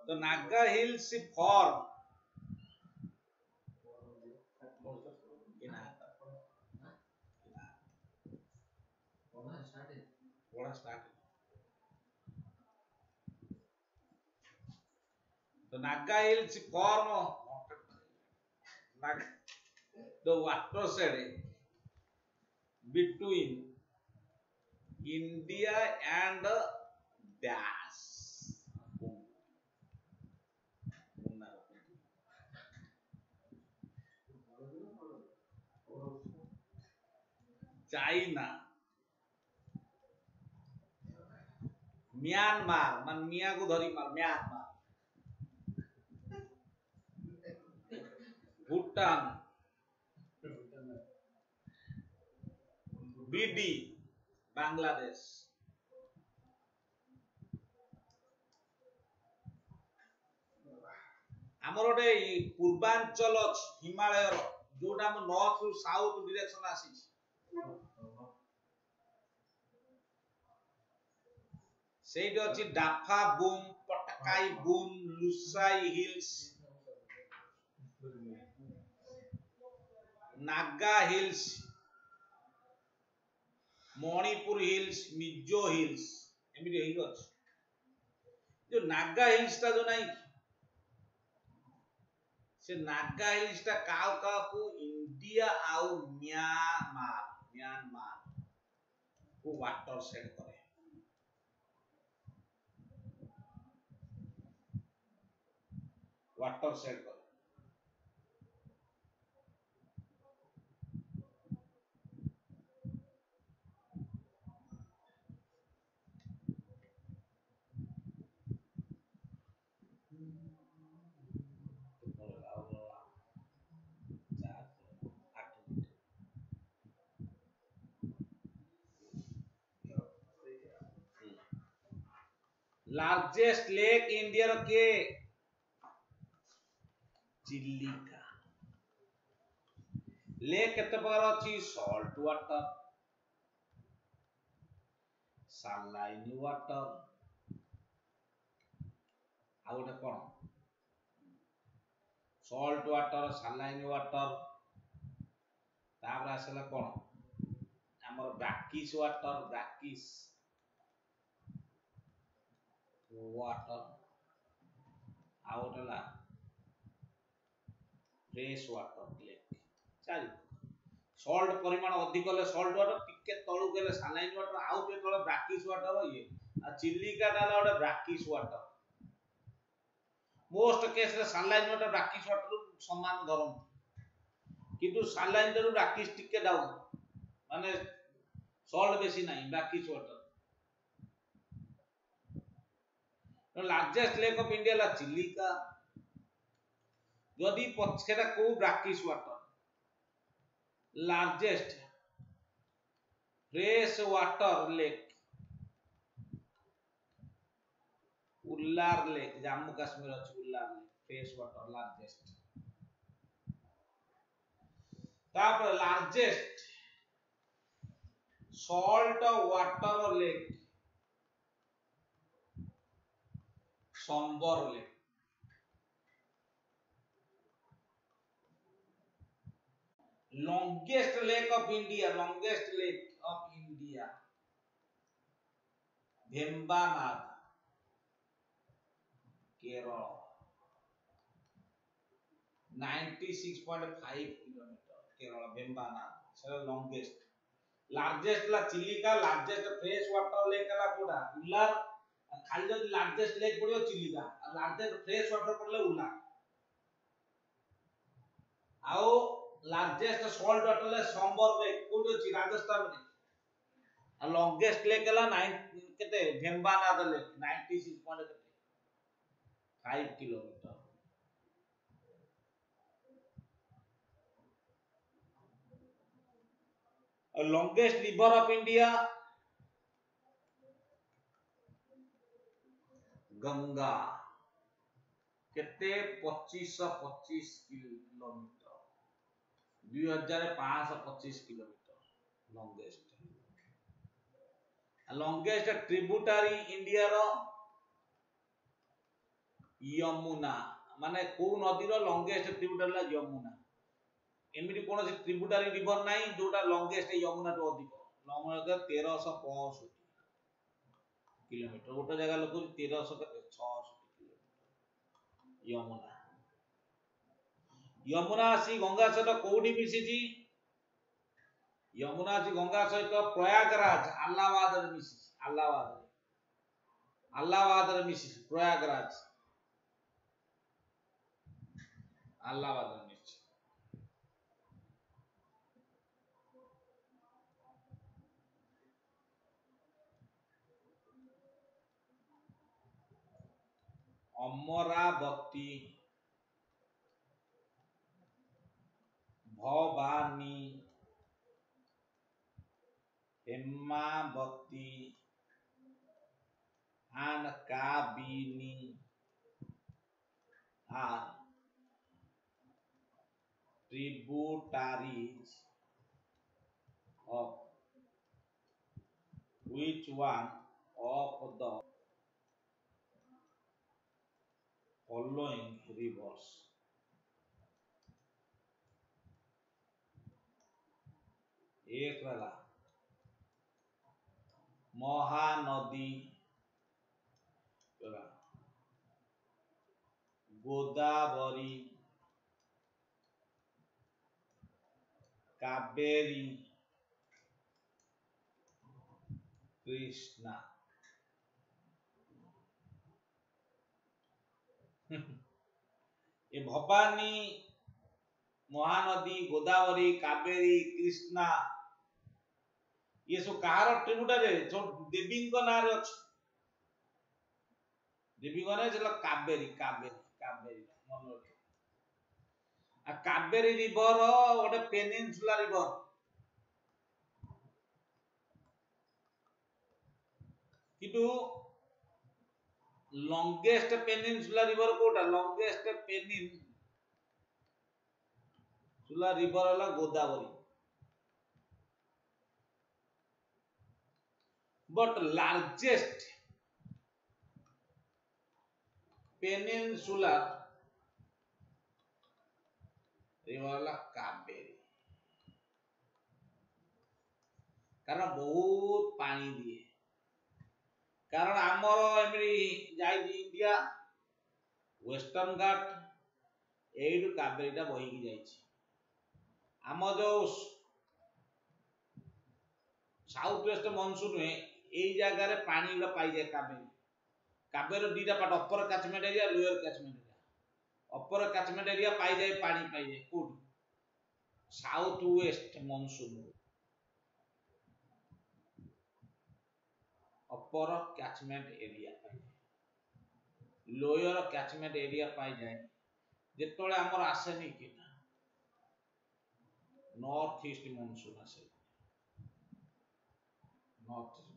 S1: तो Naga hills form What has started? The Nakail Chikormo. The watershed between India and dash. China. Myanmar মানে মিয়াগো ধরি মাল মিয়ানমার ভুটান বিডি বাংলাদেশ ଆମର ଗୋଟେ ପୂର୍ବାଞ୍ଚଳ ହିମାଳୟର ଯୋଉଟା ଆମ ନର୍ଥ ସାଉଥ ଡିରେକ୍ସନ ଆସିଛି ସେଇଠି ଅଛି Dapha Bum Patkai Bum Lushai hills Naga hills Manipur hills Mizo hills ଏମିତି ହେଇକି ଅଛି ଯୋଉ ନାଗା ହିଲ୍ସଟା ଯୋଉ ନାହିଁ ସେ ନାଗା ହିଲ୍ସଟା କାଉ କାହାକୁ ଇଣ୍ଡିଆ ଆଉ ମ୍ୟାମାର ମ୍ୟାନମାର କୁ ୱାଟର ସେଡ୍ କରେ वाटर शेड कर लार्जेस्ट लेक इंडिया के ଚିଲିକା ଲେକ୍ କେତେ ପ୍ରକାର ଅଛି ସଲ୍ଟ ୱାଟର ସାଲାଇନ୍ ୱାଟର ଆଉ ଗୋଟେ କ'ଣ ସଲ୍ଟ ୱାଟର ସାଲାଇନ୍ ୱାଟର ତାପରେ ଆସିଲା କ'ଣ ଆମର ବ୍ରାକିସ୍ ୱାଟର ବ୍ରାକିସ୍ ୱାଟର ଆଉ ଗୋଟେ ହେଲା ଫ୍ରେଶ୍ ୱାଟର ଲେକ୍ ଚାରି ସଲ୍ଟ ପରିମାଣ ଅଧିକ ହେଲେ ସଲ୍ଟ ୱାଟର ଟିକେ ତଳକୁ ହେଲେ ସାଲାଇନ୍ ୱାଟର ଆଉ ଟିକେ ତଳେ ବ୍ରାକିସ୍ ୱାଟର ଇଏ ଆଉ ଚିଲିକାଟା ହେଲା ଗୋଟେ ବ୍ରାକିସ୍ ୱାଟର ମୋଷ୍ଟ କେସ୍ରେ ସାଲାଇନ୍ ୱାଟର ବ୍ରାକିସ୍ ୱାଟରକୁ ସମାନ ଧରନ୍ତି କିନ୍ତୁ ସାଲାଇନ୍ ଠାରୁ ବ୍ରାକିସ୍ ଟିକେ ଡାଉନ୍ ମାନେ ସଲ୍ଟ ବେଶୀ ନାହିଁ brackish water largest lake of India ହେଲା ଚିଲିକା যদি সেটা কেউ brackish water largest fresh water lake Wular lake Jammu Kashmir আছে Wular lake fresh water largest তারপরে largest salt water lake Sambhar lake longest lake of India, longest lake of India, Vembanad, Kerala, 96.5 km, Kerala, Vembanad, it's the longest. Largest la Chilika, largest fresh water lake la Kuda, Ular, खाली जो largest lake पड़ो Chilika largest fresh water पड़े उला आओ largest salt water lake Sambhar lake କୋଉଠି ଅଛି ରାଜସ୍ଥାନରେ ଆଉ ଲଙ୍ଗେଷ୍ଟ ଲେକ୍ ହେଲା ନାଇନ୍ କେତେ Vembanad lake ninety six point କେତେ five kilometre longest river of India Ganga କେତେ ପଚିଶ ପଚିଶ କିଲୋମିଟର ଦୁଇ ହଜାର ପାଞ୍ଚଶହ ପଚିଶ କିଲୋମିଟର ଲଙ୍ଗେଷ୍ଟ ଲଙ୍ଗେଷ୍ଟ ଟ୍ରିବ୍ୟୁଟାରୀ ଇଣ୍ଡିଆର ୟମୁନା ମାନେ କୋଉ ନଦୀର ଲଙ୍ଗେଷ୍ଟ ଟ୍ରିବ୍ୟୁଟାରୀ ହେଲା ୟମୁନା ଏମିତି କୌଣସି ଟ୍ରିବ୍ୟୁଟାରୀ ରିଭର ନାହିଁ ଯୋଉଟା ଲଙ୍ଗେଷ୍ଟ ୟମୁନାଠୁ ଅଧିକ ଲଙ୍ଗେଷ୍ଟ ତେରଶହ ପଞ୍ଚଷଠି କିଲୋମିଟର ଗୋଟେ ଜାଗା ଲୋକଛି ତେରଶହ କେତେ ଛଅଷଠି କିଲୋମିଟର ୟମୁନା यमुना आसी गंगा सहित कौटी मिशिची यमुना आसी गंगा सहित प्रयागराज आल्लाद आल्लाद आल्लाद प्रयागराज आल्लाद अमरा भक्ति Bhabani Hemavati and Kabini are tributaries of which one of the following rivers? একলা মহানদী গোদাবরী কাবেরী কৃষ্ণা এ ভবানী মহানদী গোদাবরী কাবেরী কৃষ্ণা ଇଏ ସବୁ କାହାର ଟ୍ରିବୁଟାରେ ସବୁ ଦେବୀଙ୍କ ନାଁରେ ଅଛି ଦେବୀଙ୍କ ନାଁ ସେଟା କାବେରୀ କାବେରୀ କାବେରୀ ମନେ ଆଉ କାବେରୀ ରିଭର ଗୋଟେ ପେନିନସୁଲା ରିଭର କିନ୍ତୁ ଲଙ୍ଗେଷ୍ଟ লঙ্গেস্ট ରିଭର କୋଉଟା ଲଙ୍ଗେଷ୍ଟ লঙ্গেস্ট ସୁଲା ରିଭର ହେଲା Godavari but largest peninsular river la Kaveri কারণ বহুত পানি দিয়ে কারণ আমার এমনি যাই ইন্ডিয়া ওয়েস্টর্ন ঘাট এইটু কাবেরীটা বহিকি যাইছি আমার যে সাউথ ওয়েস্ট মনসুন হুয়ে ଏଇ ଜାଗାରେ ପାଣିଗୁଡ଼ା ପାଇଯାଏ କାବେରୀ କାବେରୀର ଦୁଇଟା part upper catchment area lower catchment area upper catchment area ପାଇଯାଏ ପାଣି ପାଇଯାଏ କୋଉଠି south west monsoon upper catchment area ପାଇଯାଏ lower catchment area ପାଇଯାଏ ଯେତେବେଳେ ଆମର ଆସେନି କି ନା ନର୍ଥ ଇଷ୍ଟ ମନସୁନ ଆସେ ନର୍ଥ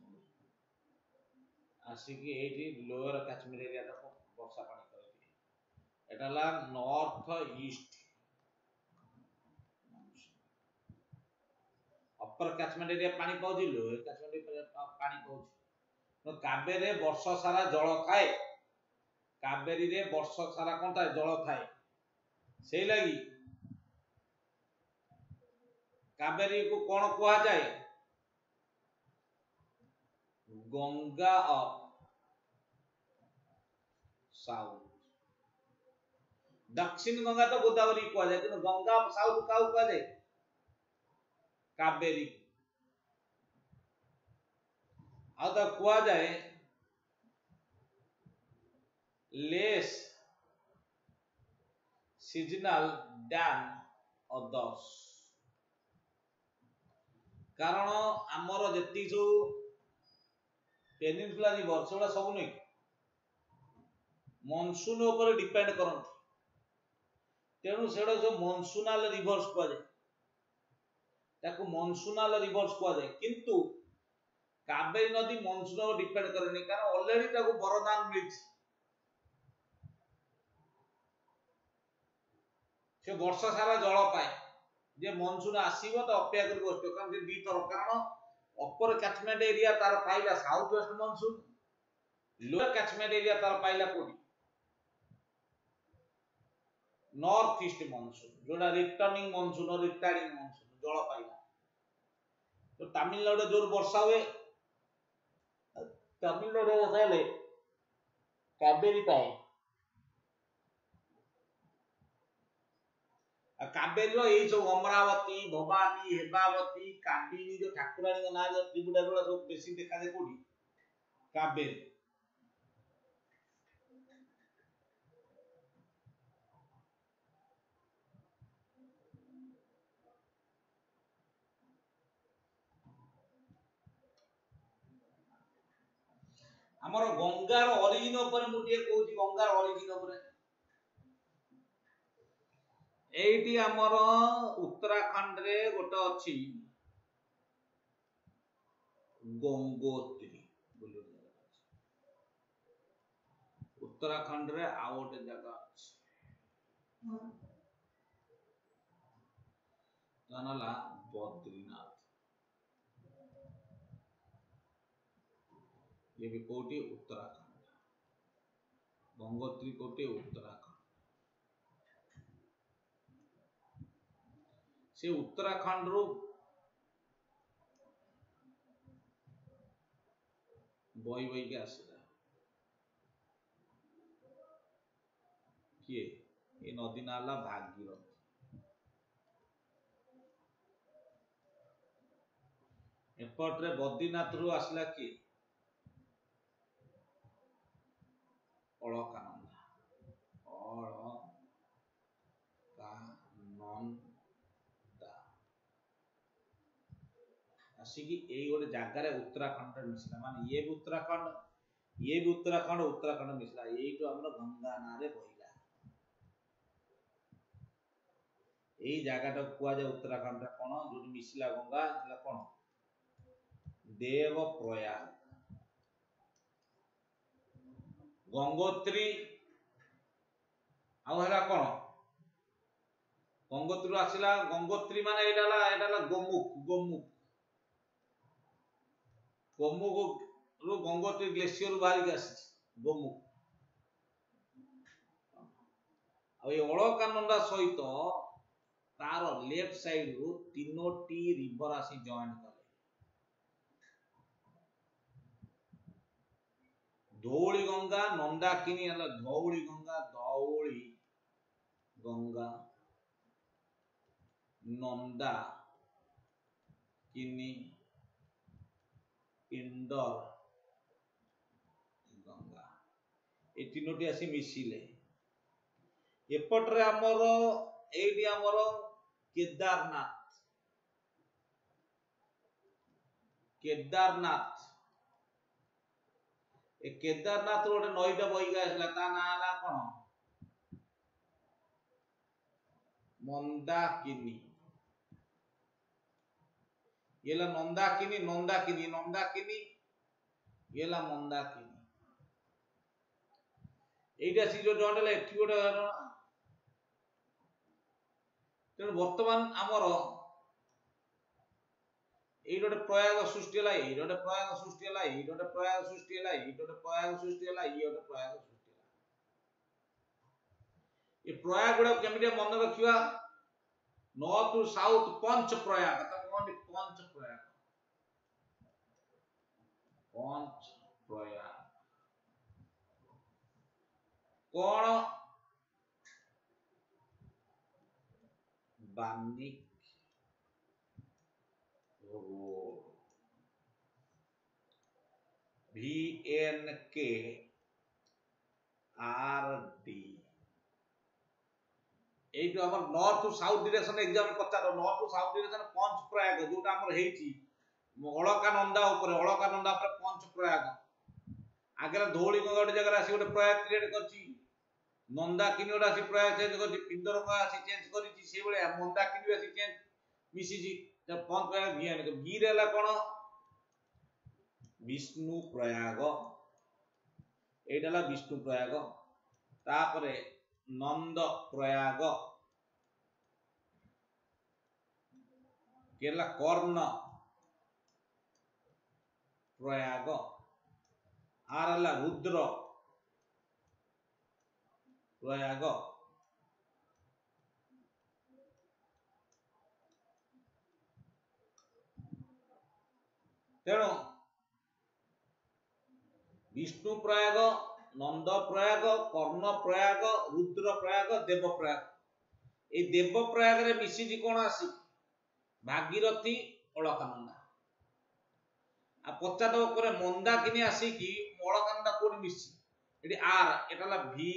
S1: ଆସିକି ଏଇଠି ଲୋୟର କାଶ୍ମୀର ଏରିଆଟାକୁ ବର୍ଷା ପାଣି କରିଦିଏ ଏଟା ହେଲା north east upper Kashmir area ପାଣି ପାଉଛି ଲୋୟର କାଶ୍ମୀର ପାଣି ପାଉଛି କାବେରୀରେ ବର୍ଷ ସାରା ଜଳ ଥାଏ କାବେରୀରେ ବର୍ଷ ସାରା କ'ଣ ଥାଏ ଜଳ ଥାଏ ସେଇ ଲାଗି କାବେରୀକୁ କ'ଣ କୁହାଯାଏ gongga of South. Daksin gongga itu godawari kua jai, kino gongga of sound kau kua jai. Kaberi. Ata kua jai, less seasonal dan or Karena amoro jadi itu. Peninsula river ସେଗୁଡ଼ା ସବୁ ନୁହେଁ ମନସୁନ ଉପରେ depend କରନ୍ତି ତେଣୁ ସେଗୁଡ଼ା ସବୁ ମନସୁନାଲ reverse କୁହାଯାଏ ତାକୁ ମନସୁନାଲ ରିଭର୍ସ କୁହାଯାଏ କିନ୍ତୁ କାବେରୀ ନଦୀ ମନସୁନ ଉପରେ ଡିପେଣ୍ଡ କରେନି କାରଣ ଅଲରେଡି ତାକୁ ବରଦାନ ମିଳିଛି ସେ ବର୍ଷ ସାରା ଜଳ ପାଏ ଯେ ମନସୁନ ଆସିବ ତା ଅପେକ୍ଷା କରି ବସିଥିବ କାରଣ ସେ ଦିଥର କାରଣ ଅପର କ୍ୟାଚମେଣ୍ଟ ଏରିଆ ତାର ପାଇଲା south west monsoon lower catchment area ତାର ପାଇଲା କୋଉଠି ନର୍ଥ ଇଷ୍ଟ ମନସୁନ ଯୋଉଟା ରିଟର୍ଣ୍ଣିଂ ମନସୁନ ରିଟାର୍ଡିଂ ମନସୁନ ଜଳ ପାଇଲା ତାମିଲନାଡୁରେ ଯୋଉ ବର୍ଷା ହୁଏ ତାମିଲନାଡୁରେ ବର୍ଷା ହେଲେ କାବେରୀ ପାଏ କାବେରୀର ଏଇ ସବୁ ଅମରାବତୀ ଭବାନୀ ହେବାବତୀ କାବିନୀ ଯୋଉ ଠାକୁରାଣୀଙ୍କ ନାଁ ଯୋଉ ତ୍ରିପୁରା ଗୁଡା ସବୁ ବେଶୀ ଦେଖାଯାଏ କୋଉଠି କାବେରୀ ଆମର ଗଙ୍ଗାର ଅରିଜିନ୍ ଉପରେ ମୁଁ ଟିକେ କହୁଛି ଗଙ୍ଗାର ଅରିଜିନ୍ ଉପରେ এইটি আমার উত্তরাখণ্ডরে গোটে অছি গঙ্গোত্রী বলে জায়গা আছে উত্তরাখণ্ডরে আও গোটে জায়গা আছে তানালা বদ্রীনাথ ये भी कोटि उत्तराखंड गंगोत्री कोटे उत्तराखंड ସେ ଉତ୍ତରାଖଣ୍ଡରୁ ବହି ବହିକି ଆସିଲା କିଏ ଏ ନଦୀ ନାଁ ହେଲା ଭାଗୀରଥୀ ଏପଟରେ ବଦ୍ରୀନାଥରୁ ଆସିଲା କିଏ ଅଳକାନନ୍ଦା ଅଳ ଆସିକି ଏଇ ଗୋଟେ ଜାଗାରେ ଉତ୍ତରାଖଣ୍ଡରେ ମିଶିଲା ମାନେ ଇଏ ବି ଉତ୍ତରାଖଣ୍ଡ ଇଏ ବି ଉତ୍ତରାଖଣ୍ଡ ଉତ୍ତରାଖଣ୍ଡ ମିଶିଲା ଏଇଠୁ ଆମର ଗଙ୍ଗା ନାଁରେ ବହିଲା ଏଇ ଜାଗାଟାକୁ କୁହାଯାଏ ଉତ୍ତରାଖଣ୍ଡରେ କ'ଣ ଯୋଉଠି ମିଶିଲା ଗଙ୍ଗା ସେଟା କ'ଣ ଦେବ ପ୍ରୟାଗ ଗଙ୍ଗୋତ୍ରୀ ଆଉ ହେଲା କ'ଣ ଗଙ୍ଗୋତ୍ରୀରୁ ଆସିଲା ଗଙ୍ଗୋତ୍ରୀ ମାନେ ଏଇଟା ହେଲା ଏଇଟା ହେଲା ଗୋମୁଖ ଗୋମୁଖ ଗୋମୁଖରୁ ଗଙ୍ଗୋତ୍ରୀ ଗ୍ଲେସିୟରରୁ ବାହାରିକି ଆସିଛି ଗୋମୁଖ ଆଉ ଏ ଅଳକାନନ୍ଦା ସହିତ ତାର ଲେଫ୍ଟ ସାଇଡରୁ ତିନୋଟି ରିଭର ଆସି ଜଏଣ୍ଟ କଲେ ଧଉଳି ଗଙ୍ଗା ନନ୍ଦାକିନି ହେଲା ଧଉଳି ଗଙ୍ଗା ଧଉଳି ଗଙ୍ଗା ନନ୍ଦା କିନି ইন্দর ଗଙ୍ଗା ଏ ତିନୋଟି ଆସି ମିଶିଲେ ଏପଟରେ ଆମର ଏଇଠି ଆମର କେଦାରନାଥ କେଦାରନାଥ ଏ କେଦାରନାଥରୁ ଗୋଟେ ନଈଟା ବହିକି ଆସିଲା ତା ନାଁ ହେଲା କଣ ମନ୍ଦାକିନୀ এলা নন্দাকিনী নন্দাকিনী নন্দাকিনী এলা মন্দাকিনী এইটা ছিল জটলে একটি গোটে ঘটনা ତେଣୁ ବର୍ତ୍ତମାନ ଆମର ଏଇଠି ଗୋଟେ ପ୍ରୟାଗ ସୃଷ୍ଟି ହେଲା ଏଇଠି ଗୋଟେ ପ୍ରୟାଗ ସୃଷ୍ଟି ହେଲା ଏଇଠି ଗୋଟେ ପ୍ରୟାଗ ସୃଷ୍ଟି ହେଲା ଏଇଠି ଗୋଟେ ପ୍ରୟାଗ ସୃଷ୍ଟି ହେଲା ଇଏ ଗୋଟେ ପ୍ରୟାଗ ସୃଷ୍ଟି ହେଲା ଏ ପ୍ରୟାଗ ଗୁଡାକ କେମିତି ମନେ ରଖିବା ନର୍ଥ ଟୁ ସାଉଥ ପଞ୍ଚ ପ୍ରୟାଗ পঞ্চ প্রয়াণ কর বাম্নিক ভিএনকে আর ডি এইটা আমার north to south direction exam করতে north to south direction Panch Prayag যেটা আমার হয়েছি ଅଳକାନନ୍ଦା ଉପରେ ଅଳକାନନ୍ଦା ପରେ ପଞ୍ଚପ୍ରୟାଗ ଆଗରେ ଧଉଳିଙ୍କ ଗୋଟେ ଜାଗାରେ ଆସି ଗୋଟେ ପ୍ରୟାଗ କ୍ରିଏଟ୍ କରିଛି ନନ୍ଦାକିନି ଗୋଟେ ଆସି ପ୍ରୟାଗ ଚେଞ୍ଜ କରିଛି ପିନ୍ଦର ପ୍ରୟାଗ ଆସି ଚେଞ୍ଜ କରିଛି ସେଇଭଳିଆ ମନ୍ଦାକିନି ବି ଆସି ଚେଞ୍ଜ ମିଶିଛି ପଞ୍ଚ ପ୍ରୟାଗ ଭିଆନି ଭିରେ ହେଲା କ'ଣ ବିଷ୍ଣୁ ପ୍ରୟାଗ ଏଇଟା ହେଲା ବିଷ୍ଣୁ ପ୍ରୟାଗ ତାପରେ ନନ୍ଦ ପ୍ରୟାଗ କେରଲା କର୍ଣ୍ଣ প্রয়াগ আর হল রুদ্র প্রয়াগ ତେଣୁ ବିଷ୍ଣୁ ପ୍ରୟାଗ ନନ୍ଦ ପ୍ରୟାଗ କର୍ଣ୍ଣ ପ୍ରୟାଗ ରୁଦ୍ର ପ୍ରୟାଗ ଦେବ ପ୍ରୟାଗ ଏଇ ଦେବ ପ୍ରୟାଗରେ ମିଶିଛି କଣ ଆସି ଭାଗିରଥୀ ଅଳକାନନ୍ଦା ಆ ಪಶ್ಚಾದ ಹೋಗ್ರೆ ಮಂದಾಕಿನಿ ଆସିକି ମଳକାନ୍ଦା କୋଉଠି ମିଶିଛି ଏଠି আর এটা ହେଲା V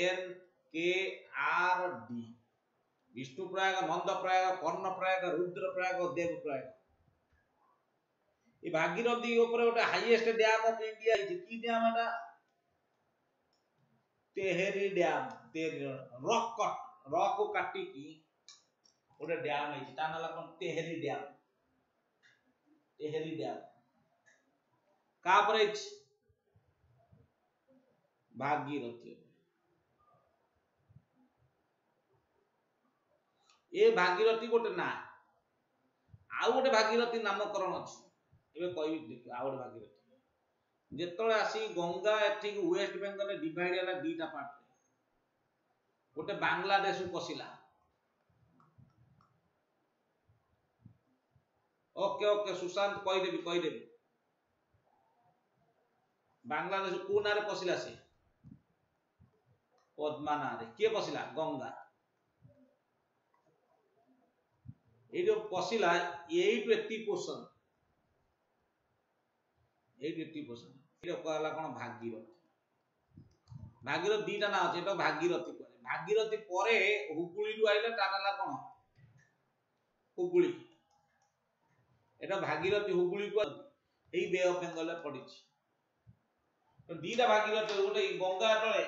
S1: N K R D Vishnu Prayag Nand Prayag Karna Prayag Rudra Prayag Dev Prayag এই ভাগীরথী উপরে ওটা হাইয়েস্ট ড্যাম অফ ইন্ডিয়া হয়েছে কি ড্যাম এটা Tehri dam Tehri rock cut rock কি ওটা ড্যাম হয়েছে তার কোন Tehri dam Tehri dam coverage Bhagirathi એ ભાગીરથી ગોટે ના આઉ ગોટે ભાગીરથી નામકરણ અછી એવે કહીବି દેખ આઉ ગોટે ભાગીરથી ଯେତେବେଳେ ଆସି ଗଙ୍ଗା ଏଠିକି ୱେଷ୍ଟ ବେଙ୍ଗଲରେ ଡିଭାଇଡ୍ ହେଲା ଦୁଇଟା ପାର୍ଟରେ ଗୋଟେ ବାଂଲାଦେଶକୁ ପଶିଲା ଓକେ ଓକେ ସୁଶାନ୍ତ କହିଦେବି କହିଦେବି বাংলাদেশ কোন আরে পশিলা আছে পদ্মা না আরে কে পশিলা গঙ্গা এইটো পশিলা এইটো এটি পোষণ এইটো এটি পোষণ এটা কহলা কোন ভাগীরথী ভাগীরথ দুইটা না আছে এটা ভাগীরথী কুয়া ভাগীরথী পরে হুগুলিরু আইলে তার হলা কোন হুগুলি এটা ভাগীরথী হুগুলি কুয়া এই বে অফ বেঙ্গলে পড়িছে
S2: দিটা ভাগীরথী গোটে
S1: গঙ্গা গঙ্গাটরে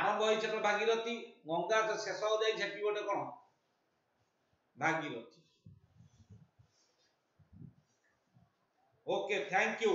S1: আরম্ভ হয়েছে
S2: তো ভাগীরথী গঙ্গা তো শেষ হয়ে যায় সেটি গোটে
S1: কোন
S2: Bhagirathi okay
S1: thank you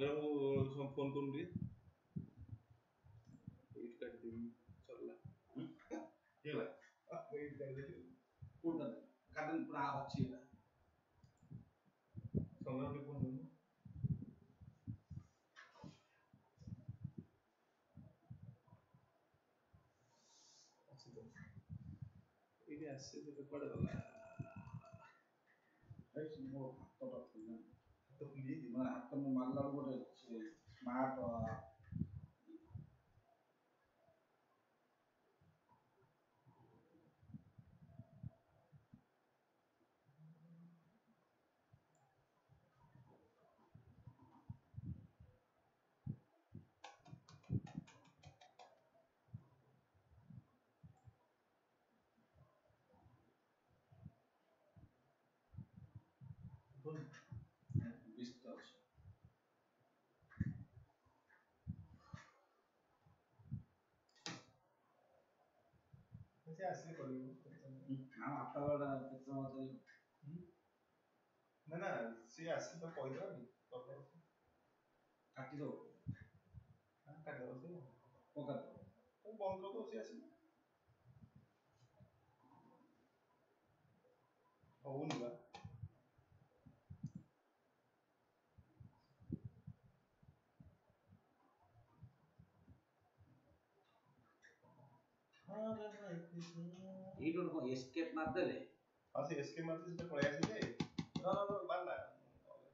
S1: Sangram phone করবি
S2: এইট কাট দিন চললা ঠিক আছে এইট কাট দিন কোনটা কাটেন
S1: পুরো হচ্ছে না সংগ্রামকে
S2: ফোন করবো ఇది
S1: అస్సలు పడవలా అక్కడ మళ్ళీ కూడా వచ్చి స్మార్ట్ Boom. कैसे
S2: ऐसे करेगा हम
S1: आपका वाला पिज्जा मत करियो না
S2: না সে আসি তো কই দাও নি
S1: তবে
S2: কাটি দাও
S1: কাটি
S2: দাও সে পোকা ও বন্ধ তো সে
S1: আসি হউনি বা हाँ හිටුණු
S2: කො එස්කේප් මද්දලේ අස එස්කේප් මද්දලේ ඉත කොලෑසිලේ නෝ නෝ බලන්න তাহলে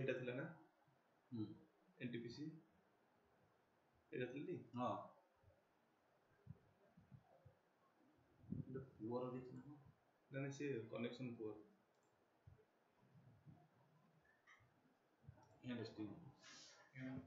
S2: এটা ছিল না হুম এনটিপিসি
S1: এটা ছিল নি হ্যাঁ पुअर
S2: देखना नहीं से कनेक्शन पुअर
S1: इंडस्ट्री